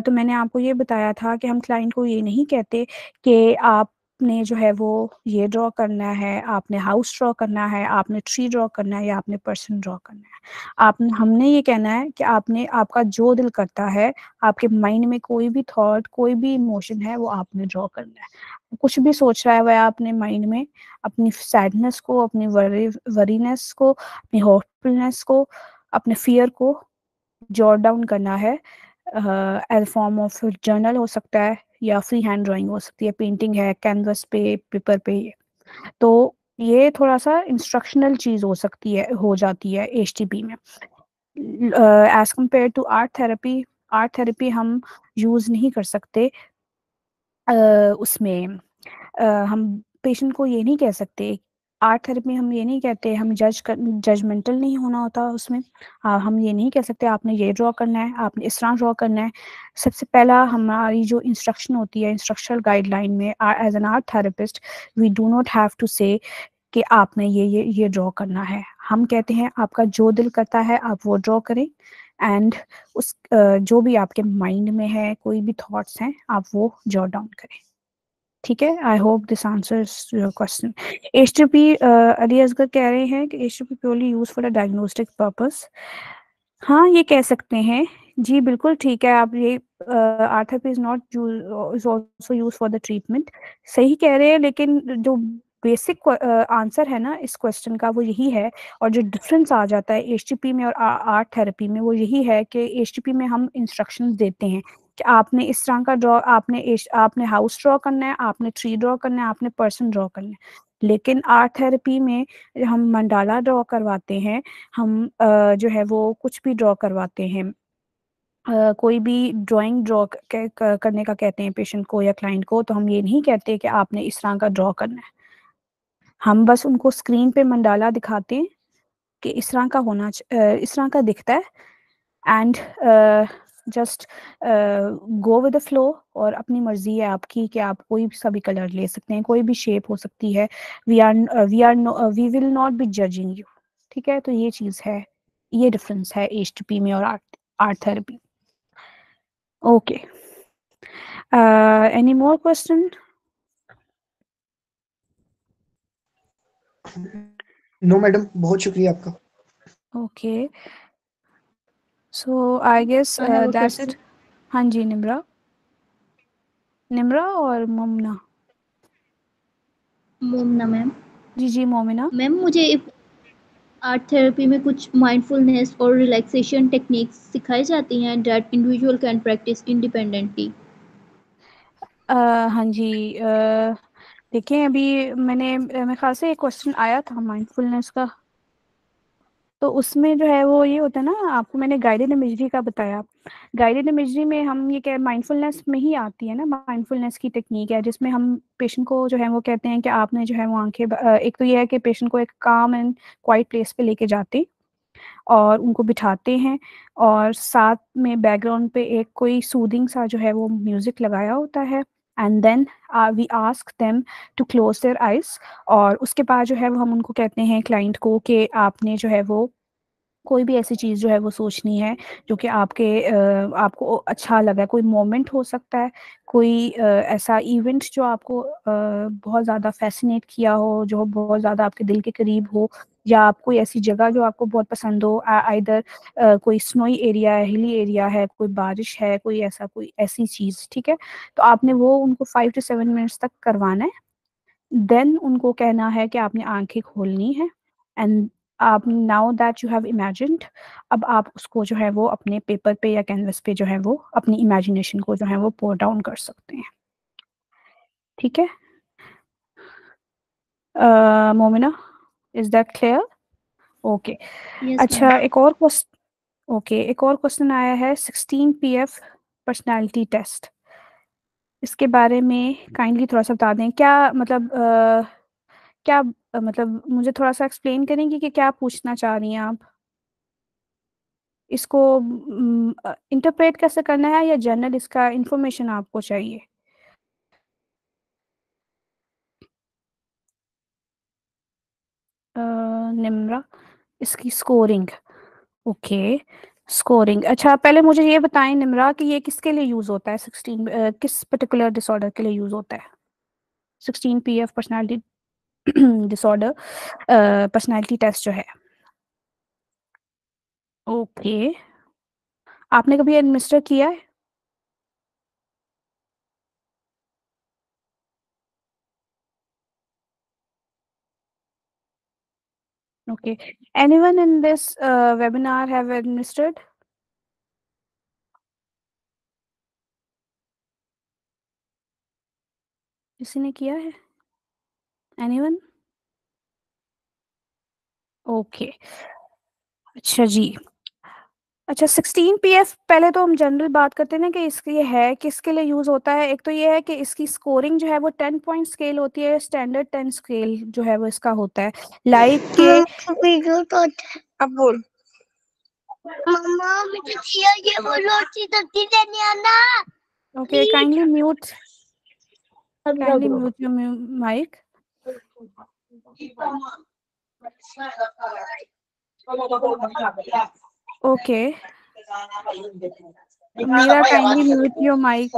तो मैंने आपको ये बताया था कि हम क्लाइंट को ये नहीं कहते कि आप आपने जो है वो ये ड्रॉ करना है, आपने हाउस ड्रॉ करना है, आपने ट्री ड्रॉ करना है या आपने पर्सन ड्रॉ करना है। आपने, हमने ये कहना है कि आपने, आपका जो दिल करता है, आपके माइंड में कोई भी थॉट कोई भी इमोशन है, वो आपने ड्रॉ करना है। कुछ भी सोच रहा है वह आपने माइंड में, अपनी सैडनेस को, अपनी वरी वरीनेस को, अपनी होपफुलनेस को, अपने फियर को जॉट डाउन करना है। एज फॉर्म ऑफ़ जर्नल हो सकता है या फ्री हैंड ड्राइंग हो सकती है पेंटिंग है कैनवस पे पेपर पे। तो ये थोड़ा सा इंस्ट्रक्शनल चीज़ हो सकती है हो जाती है एच में। As compare to art therapy art therapy हम यूज़ नहीं कर सकते। uh, उसमें। uh, हम पेशेंट को ये नहीं कह सकते आर्ट थेरेपी हम ये नहीं कहते हम जज कर जजमेंटल नहीं होना होता उसमें। आ, हम ये नहीं कह सकते आपने ये ड्रॉ करना है आपने इस तरह ड्रॉ करना है। सबसे पहला हमारी जो इंस्ट्रक्शन होती है इंस्ट्रक्शनल गाइडलाइन में as an art therapist we do not have to say कि आपने ये ये ये ड्रॉ करना है। हम कहते हैं आपका जो दिल करता है आप वो ड्रॉ करें। एंड उस जो भी आपके माइंड में है कोई भी थॉट्स हैं आप वो जॉ डाउन करें। ठीक है I hope this answers your question H T P Ali Asghar कह रहे हैं कि H T P purely use for a diagnostic purpose हाँ ये कह सकते हैं। जी, बिल्कुल ठीक है, आप ये art is not is also use for the treatment सही कह रहे हैं, लेकिन जो बेसिक आंसर है ना, इस क्वेश्चन का वो यही है और जो डिफरेंस आ जाता है एच में और आर्ट थेरेपी में वो यही है कि एच में हम इंस्ट्रक्शन देते हैं। आपने इस तरह का ड्रॉ आपने आपने हाउस ड्रॉ करना है आपने ट्री ड्रॉ करना है आपने पर्सन ड्रॉ करना है। लेकिन आर्ट थेरेपी में हम मंडाला ड्रॉ करवाते हैं हम जो है वो कुछ भी ड्रॉ करवाते हैं। Uh, कोई भी ड्राइंग ड्रॉ करने का कहते हैं पेशेंट को या क्लाइंट को तो हम ये नहीं कहते कि आपने इस तरह का ड्रॉ करना है। हम बस उनको स्क्रीन पे मंडाला दिखाते हैं कि इस तरह का होना इस तरह का दिखता है। And just go with the flow और अपनी मर्ज़ी है आपकी कि आप कोई सा भी कलर ले सकते हैं कोई भी शेप हो सकती है। We are we are we will not be judging you ठीक है? तो ये चीज़ है ये डिफरेंस है एच में और art art therapy okay any more question no madam बहुत शुक्रिया आपका। Okay so I guess that's it हाँ जी निम्रा। निम्रा और मोमना। मोमना मैम। जी जी मोमिना। मैम मुझे आर्ट थेरेपी में कुछ माइंडफुलनेस और रिलैक्सेशन टेक्निक्स सिखाई जाती हैं that individual can practice independently हाँ जी देखिए अभी मैंने मेरे ख्याल से एक क्वेश्चन आया था माइंडफुलनेस का। तो उसमें जो है वो ये होता है ना, आपको मैंने गाइडेड इमेजरी का बताया। गाइडेड इमेजरी में हम ये कह माइंडफुलनेस में ही आती है ना माइंडफुलनेस की टेक्निक है, जिसमें हम पेशेंट को जो है वो कहते हैं कि आपने जो है वो आँखें एक तो ये है कि पेशेंट को एक काम एंड क्वाइट प्लेस पे लेके जाते और उनको बिठाते हैं और साथ में बैकग्राउंड पे एक कोई सूदिंग सा जो है वो म्यूज़िक लगाया होता है। And then we ask them to close their eyes और उसके बाद जो है वो हम उनको कहते हैं क्लाइंट को कि आपने जो है वो कोई भी ऐसी चीज़ जो है वो सोचनी है, जो कि आपके आपको अच्छा लगा कोई मोमेंट हो सकता है, कोई ऐसा इवेंट जो आपको बहुत ज़्यादा फैसिनेट किया हो, जो बहुत ज़्यादा आपके दिल के करीब हो, या आप कोई ऐसी जगह जो आपको बहुत पसंद हो आइदर कोई स्नोई एरिया है, हिली एरिया है, कोई बारिश है, कोई ऐसा, कोई ऐसी चीज़, ठीक है? तो आपने वो उनको फाइव टू सेवन मिनट्स तक करवाना है, देन उनको कहना है कि आपने आँखें खोलनी है, एंड आप now that you have imagined अब आप उसको जो है वो अपने पेपर पे या कैनवस पे जो है वो अपनी इमेजिनेशन को जो है वो पोर डाउन कर सकते हैं। ठीक है? Momina is that clear okay अच्छा एक और क्वेश्चन ओके okay, एक और क्वेश्चन आया है sixteen P F personality test इसके बारे में काइंडली थोड़ा सा बता दें। क्या मतलब आ, क्या मतलब मुझे थोड़ा सा एक्सप्लेन करेंगे कि क्या पूछना चाह रही हैं आप? इसको इंटरप्रेट कैसे करना है या जनरल इसका इंफॉर्मेशन आपको चाहिए? निम्रा इसकी स्कोरिंग ओके स्कोरिंग अच्छा पहले मुझे ये बताएँ निम्रा कि ये किसके लिए यूज़ होता है? सिक्सटीन किस पर्टिकुलर डिसऑर्डर के लिए यूज़ होता है? Sixteen P F personality disorder personality test जो है। Okay okay. आपने कभी एडमिनिस्टर किया है? Okay anyone in this webinar have administered किसी ने किया है? एनीवन ओके अच्छा जी। अच्छा सिक्सटीन पी एफ़ पहले तो हम जनरल बात करते हैं ना कि इसकी है किसके लिए यूज़ होता है? एक तो ये है कि इसकी स्कोरिंग जो है वो टेन पॉइंट स्केल होती है स्टैंडर्ड टेन स्केल जो है वो इसका होता है। लाइक के अब बोल। मम्मा मुझे ये बोलो सब्ज़ी लेने आना okay kindly mute kindly mute your mic Okay. Mira, kindly mute your mic.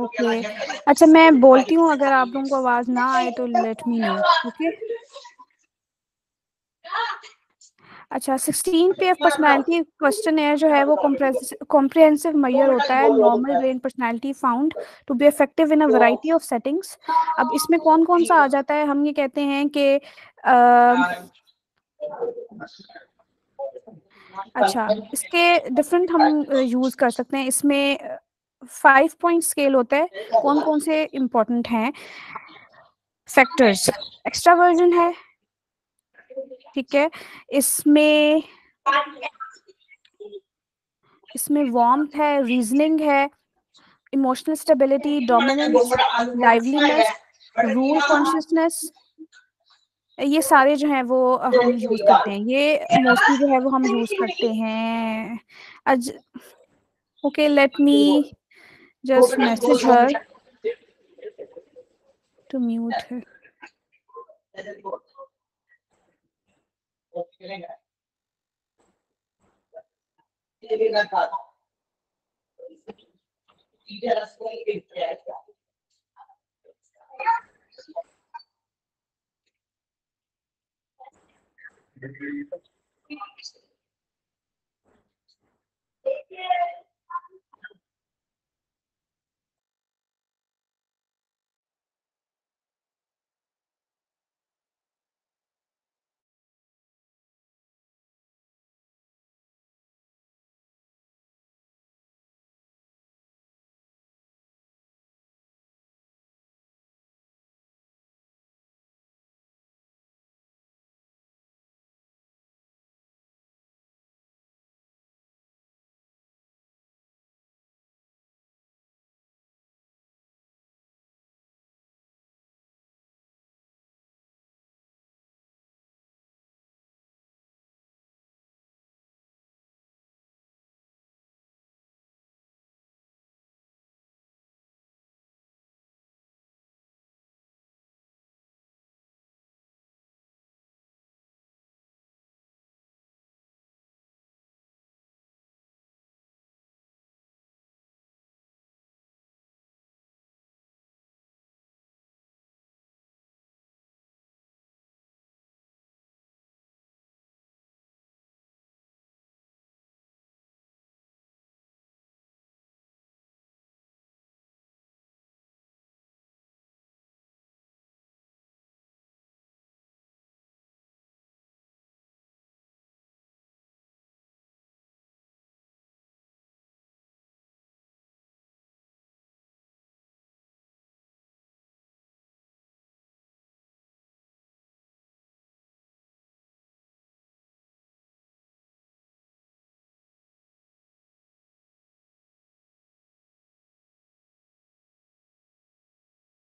Okay. अच्छा मैं बोलती हूँ, अगर आप लोगों को आवाज़ ना आए तो लेट मी नो ओके अच्छा सिक्सटीन पे पर्सनैलिटी क्वेश्चन है जो है वो कॉम्प्रिहेंसिव मैयर होता है normal brain personality found to be effective in a variety of settings अब इसमें कौन कौन सा आ जाता है? हम ये कहते हैं कि अच्छा इसके डिफरेंट हम यूज़ कर सकते हैं। इसमें फाइव पॉइंट स्केल होता है कौन कौन से इम्पोर्टेंट हैं? फैक्टर्स एक्स्ट्रा वर्जन है। ठीक है। इसमें इसमें वार्मथ है रीजनिंग है emotional stability dominance liveliness rule consciousness ये सारे जो हैं वो हम यूज़ करते हैं। ये मोस्टली जो है वो हम यूज़ करते हैं। आज okay let me just message her to mute her.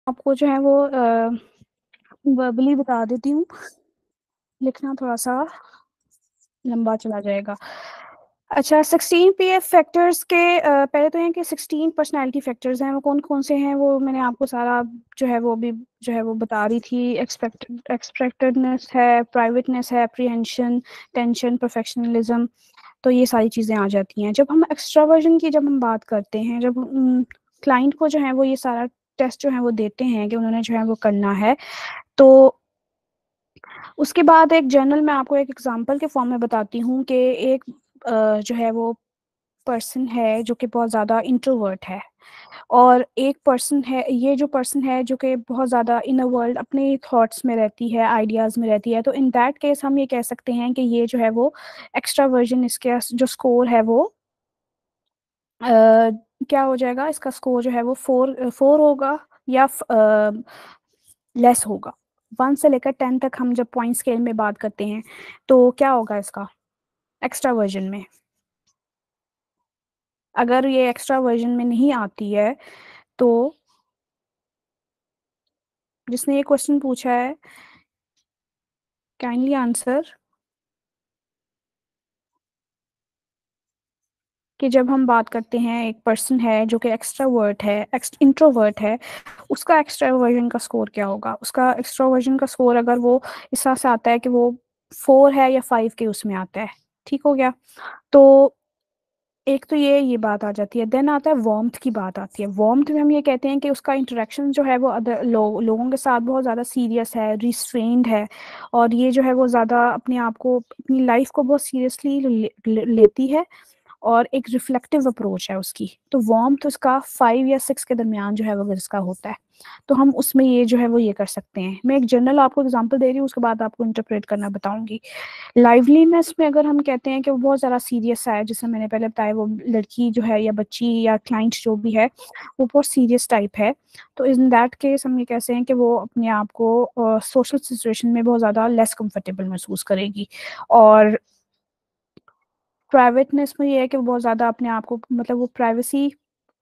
आपको जो है वो वर्बली बता देती हूँ लिखना थोड़ा-सा लंबा चला जाएगा। अच्छा 16 पीएफ फैक्टर्स के अ, पहले तो हैं कि 16 पर्सनैलिटी फैक्टर्स हैं, वो कौन-कौन से हैं वो मैंने आपको सारा जो है वो अभी जो है वो बता रही थी। एक्सपेक्ट एक्सपेक्टेडनेस है, प्राइवेटनेस है, एप्रीहेंशन, टेंशन, परफेक्शनलिज़्म तो ये सारी चीज़ें आ जाती हैं। जब हम एक्स्ट्रावर्जन की जब हम बात करते हैं, जब क्लाइंट को जो है वो ये सारा टेस्ट जो है वो देते हैं कि उन्होंने जो है वो करना है, तो उसके बाद एक जर्नल मैं आपको एक एग्ज़ाम्पल के फॉर्म में बताती हूँ कि एक जो है वो पर्सन है जो कि बहुत ज़्यादा इंट्रोवर्ट है। और एक पर्सन है ये जो पर्सन है जो कि बहुत ज़्यादा इन अ वर्ल्ड अपने थॉट्स में रहती है, आइडियाज़ में रहती है, तो इन दैट केस हम ये कह सकते हैं कि ये जो है वो एक्स्ट्रा वर्जन इसके जो स्कोर है वो क्या हो जाएगा इसका स्कोर जो है वो फोर फोर होगा या लेस होगा। वन से लेकर टेन तक हम जब पॉइंट स्केल में बात करते हैं, तो क्या होगा इसका एक्स्ट्रा वर्जन में? अगर ये एक्स्ट्रा वर्जन में नहीं आती है, तो जिसने ये क्वेश्चन पूछा है काइंडली आंसर। कि जब हम बात करते हैं एक पर्सन है जो कि एक्स्ट्रावर्ट है, इंट्रोवर्ट है, उसका एक्स्ट्रावर्जन का स्कोर क्या होगा? उसका एक्स्ट्रावर्जन का स्कोर अगर वो इस तरह से आता है कि वो फोर है या फाइव के उसमें आता है, ठीक हो गया? तो एक तो ये ये बात आ जाती है, देन आता है वार्म्थ की बात आती है। वार्म्थ में हम ये कहते हैं कि उसका इंटरेक्शन जो है वो अदर लो लोगों के साथ बहुत ज़्यादा सीरियस है, रिस्ट्रेन्ड है और ये जो है वो ज़्यादा अपने आप को अपनी लाइफ़ को बहुत सीरियसली ले ले लेती है और एक रिफ्लेक्टिव अप्रोच है उसकी। तो वार्म्थ उसका फाइव या सिक्स के दरमियान जो है वो इसका होता है, तो हम उसमें ये जो है वो ये कर सकते हैं। मैं एक जनरल आपको एग्ज़ाम्पल दे रही हूँ, उसके बाद आपको इंटरप्रेट करना बताऊँगी। लाइवलीनेस में अगर हम कहते हैं कि वो बहुत ज़्यादा सीरियस है, जैसे मैंने पहले बताया वो लड़की जो है या बच्ची या क्लाइंट जो भी है, वो बहुत सीरियस टाइप है। तो इन दैट केस हम ये कहते हैं कि वो अपने आप को सोशल सिचुएशन में बहुत ज़्यादा लेस कम्फर्टेबल महसूस करेगी और प्राइवेटनेस में ये है कि वो बहुत ज़्यादा अपने आप को मतलब वो प्राइवेसी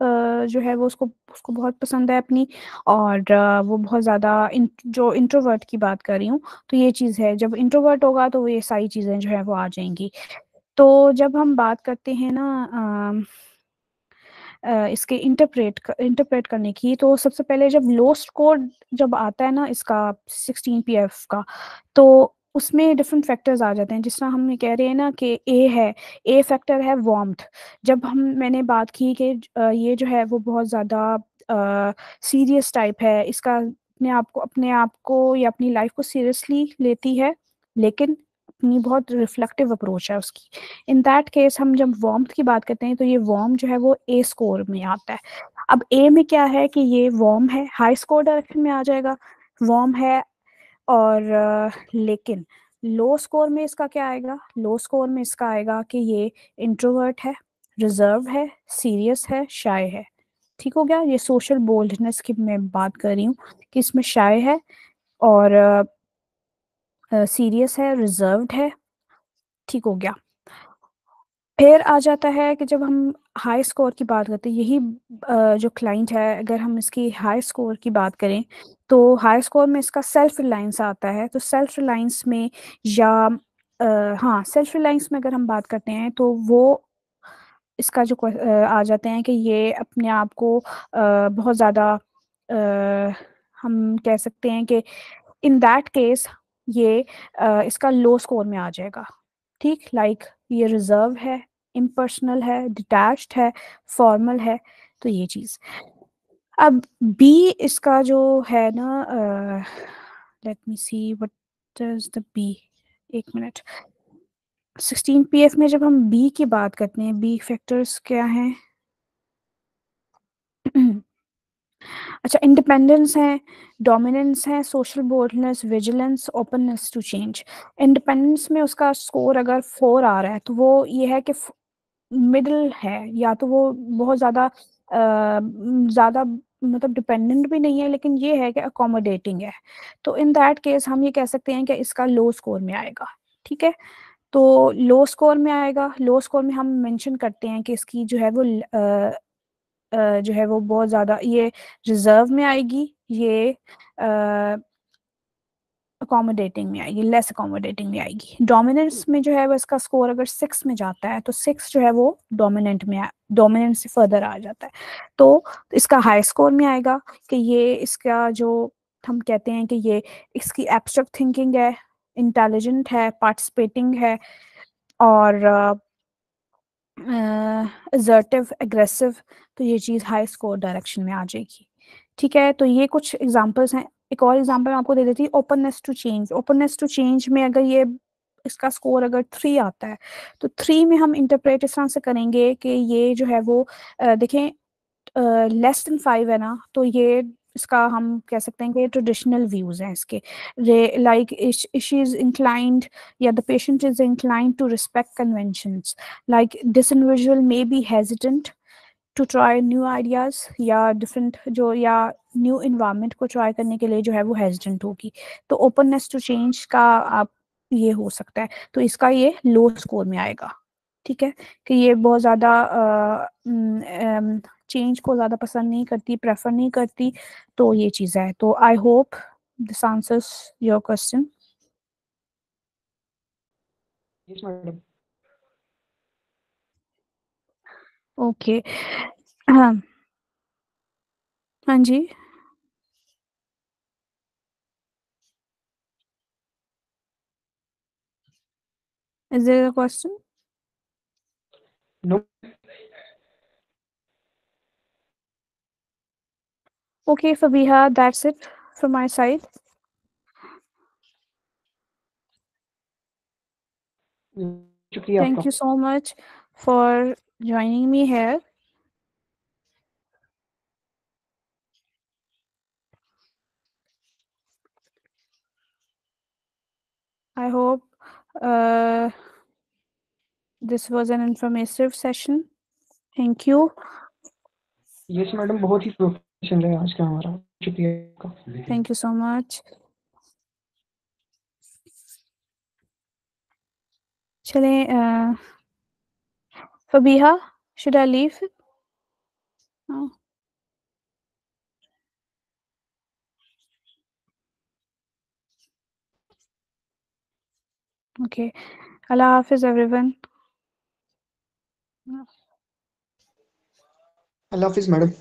जो है वो उसको उसको बहुत पसंद है अपनी और वो बहुत ज़्यादा इन जो इंट्रोवर्ट की बात कर रही हूँ, तो ये चीज़ है। जब इंट्रोवर्ट होगा तो ये सारी चीज़ें जो है वो आ जाएँगी। तो जब हम बात करते हैं ना अ अ, इसके इंटरप्रेट क इंटरप्रेट करने की, तो सबसे पहले जब लो स्कोर जब आता है ना इसका 16 पीएफ का, तो उसमें डिफरेंट फैक्टर्स आ जाते हैं। जिस तरह हम कह रहे हैं ना कि ए है, ए फैक्टर है वार्म्थ। जब हम मैंने बात की कि ये जो है वो बहुत ज़्यादा सीरियस टाइप है, इसका अपने आप को अपने आप को या अपनी लाइफ़ को सीरियसली लेती है, लेकिन अपनी बहुत रिफ्लेक्टिव अप्रोच है उसकी इन दैट केस हम जब वार्म की बात करते हैं तो ये वार्म जो है वो ए स्कोर में आता है अब ए में क्या है कि ये वार्म है हाई स्कोर डायरेक्शन में आ जाएगा वार्म है और लेकिन लो स्कोर में इसका क्या आएगा? लो स्कोर में इसका आएगा कि ये इंट्रोवर्ट है रिज़र्व है सीरियस है शाय है। ठीक हो गया? ये सोशल बोल्डनेस की मैं बात कर रही हूँ कि इसमें शाय है और सीरियस uh, है रिजर्व्ड है। ठीक हो गया। फिर आ जाता है कि जब हम हाई स्कोर की बात करते हैं यही जो क्लाइंट है अगर हम इसकी हाई स्कोर की बात करें तो हाई स्कोर में इसका सेल्फ रिलायंस आता है तो सेल्फ रिलायंस में या आ, हाँ सेल्फ रिलायंस में अगर हम बात करते हैं तो वो इसका जो आ जाते हैं कि ये अपने आप को बहुत ज़्यादा हम कह सकते हैं कि इन दैट केस ये आ, इसका लो स्कोर में आ जाएगा। ठीक? लाइक like, ये रिज़र्व है इम्पर्सनल है डिटैच्ड है फॉर्मल है तो ये चीज़। अब बी इसका जो है ना let me see what is the B एक मिनट सिक्सटीन पी एफ़ में जब हम बी की बात करते हैं बी फैक्टर्स क्या हैं? अच्छा इंडिपेंडेंस है डोमिनेंस है social boldness vigilance openness to change independence में उसका स्कोर अगर फोर आ रहा है तो वो ये है कि मिडल है, या तो वो बहुत ज़्यादा ज़्यादा मतलब डिपेंडेंट भी नहीं है लेकिन ये है कि अकोमोडेटिंग है। तो इन दैट केस हम ये कह सकते हैं कि इसका लो स्कोर में आएगा ठीक है? तो लो स्कोर में आएगा लो स्कोर में हम मेंशन करते हैं कि इसकी जो है वो आ, आ, जो है वो बहुत ज़्यादा ये रिज़र्व में आएगी ये अकोमोडेटिंग में आएगी लेस अकोमोडेटिंग में आएगी। डोमिनेंस में जो है वो इसका स्कोर अगर सिक्स में जाता है तो सिक्स जो है वो डोमिनेंट में डोमिनेंट से फर्दर आ जाता है। तो इसका हाई स्कोर में आएगा कि ये इसका जो हम कहते हैं कि ये इसकी एब्स्ट्रैक्ट थिंकिंग है इंटेलिजेंट है पार्टिसिपेटिंग है, और एजर्टिव एग्रेसिव तो ये चीज़ हाई स्कोर डायरेक्शन में आ जाएगी। ठीक है तो ये कुछ एग्जांपल्स हैं। एक और एग्ज़ाम्पल आपको दे देती हूँ openness to change openness to change में अगर ये इसका स्कोर अगर थ्री आता है तो थ्री में हम इंटरप्रेट इस तरह से करेंगे कि ये जो है वो देखें लेस देन फाइव है ना तो ये इसका हम कह सकते हैं कि ट्रेडिशनल व्यूज़ हैं इसके। लाइक शी इज़ इंक्लाइंड या the patient is inclined to respect conventions like this individual may be hesitant to try new ideas या डिफरेंट जो, या न्यू इन्वायरमेंट को ट्राई करने के लिए जो है वो हेजिडेंट होगी। तो ओपननेस टू चेंज का आप ये हो सकता है। तो इसका ये लो स्कोर में आएगा। ठीक है? कि ये बहुत ज़्यादा चेंज को ज़्यादा पसंद नहीं करती प्रेफर नहीं करती तो ये चीज़ है। तो I hope this answers your question okay हाँ हाँ जी। Is there a question? No. Okay, Fabiha, that's it from my side. Thank you so much for joining me here. I hope uh, this was an informative session. Thank you. Yes, madam. बहुत ही प्रोफेशनल है आज का हमारा शुक्रिया आपका Thank you so much. चलें uh, Fabiha, should I Okay. Allah Hafiz, everyone. Allah Hafiz, madam.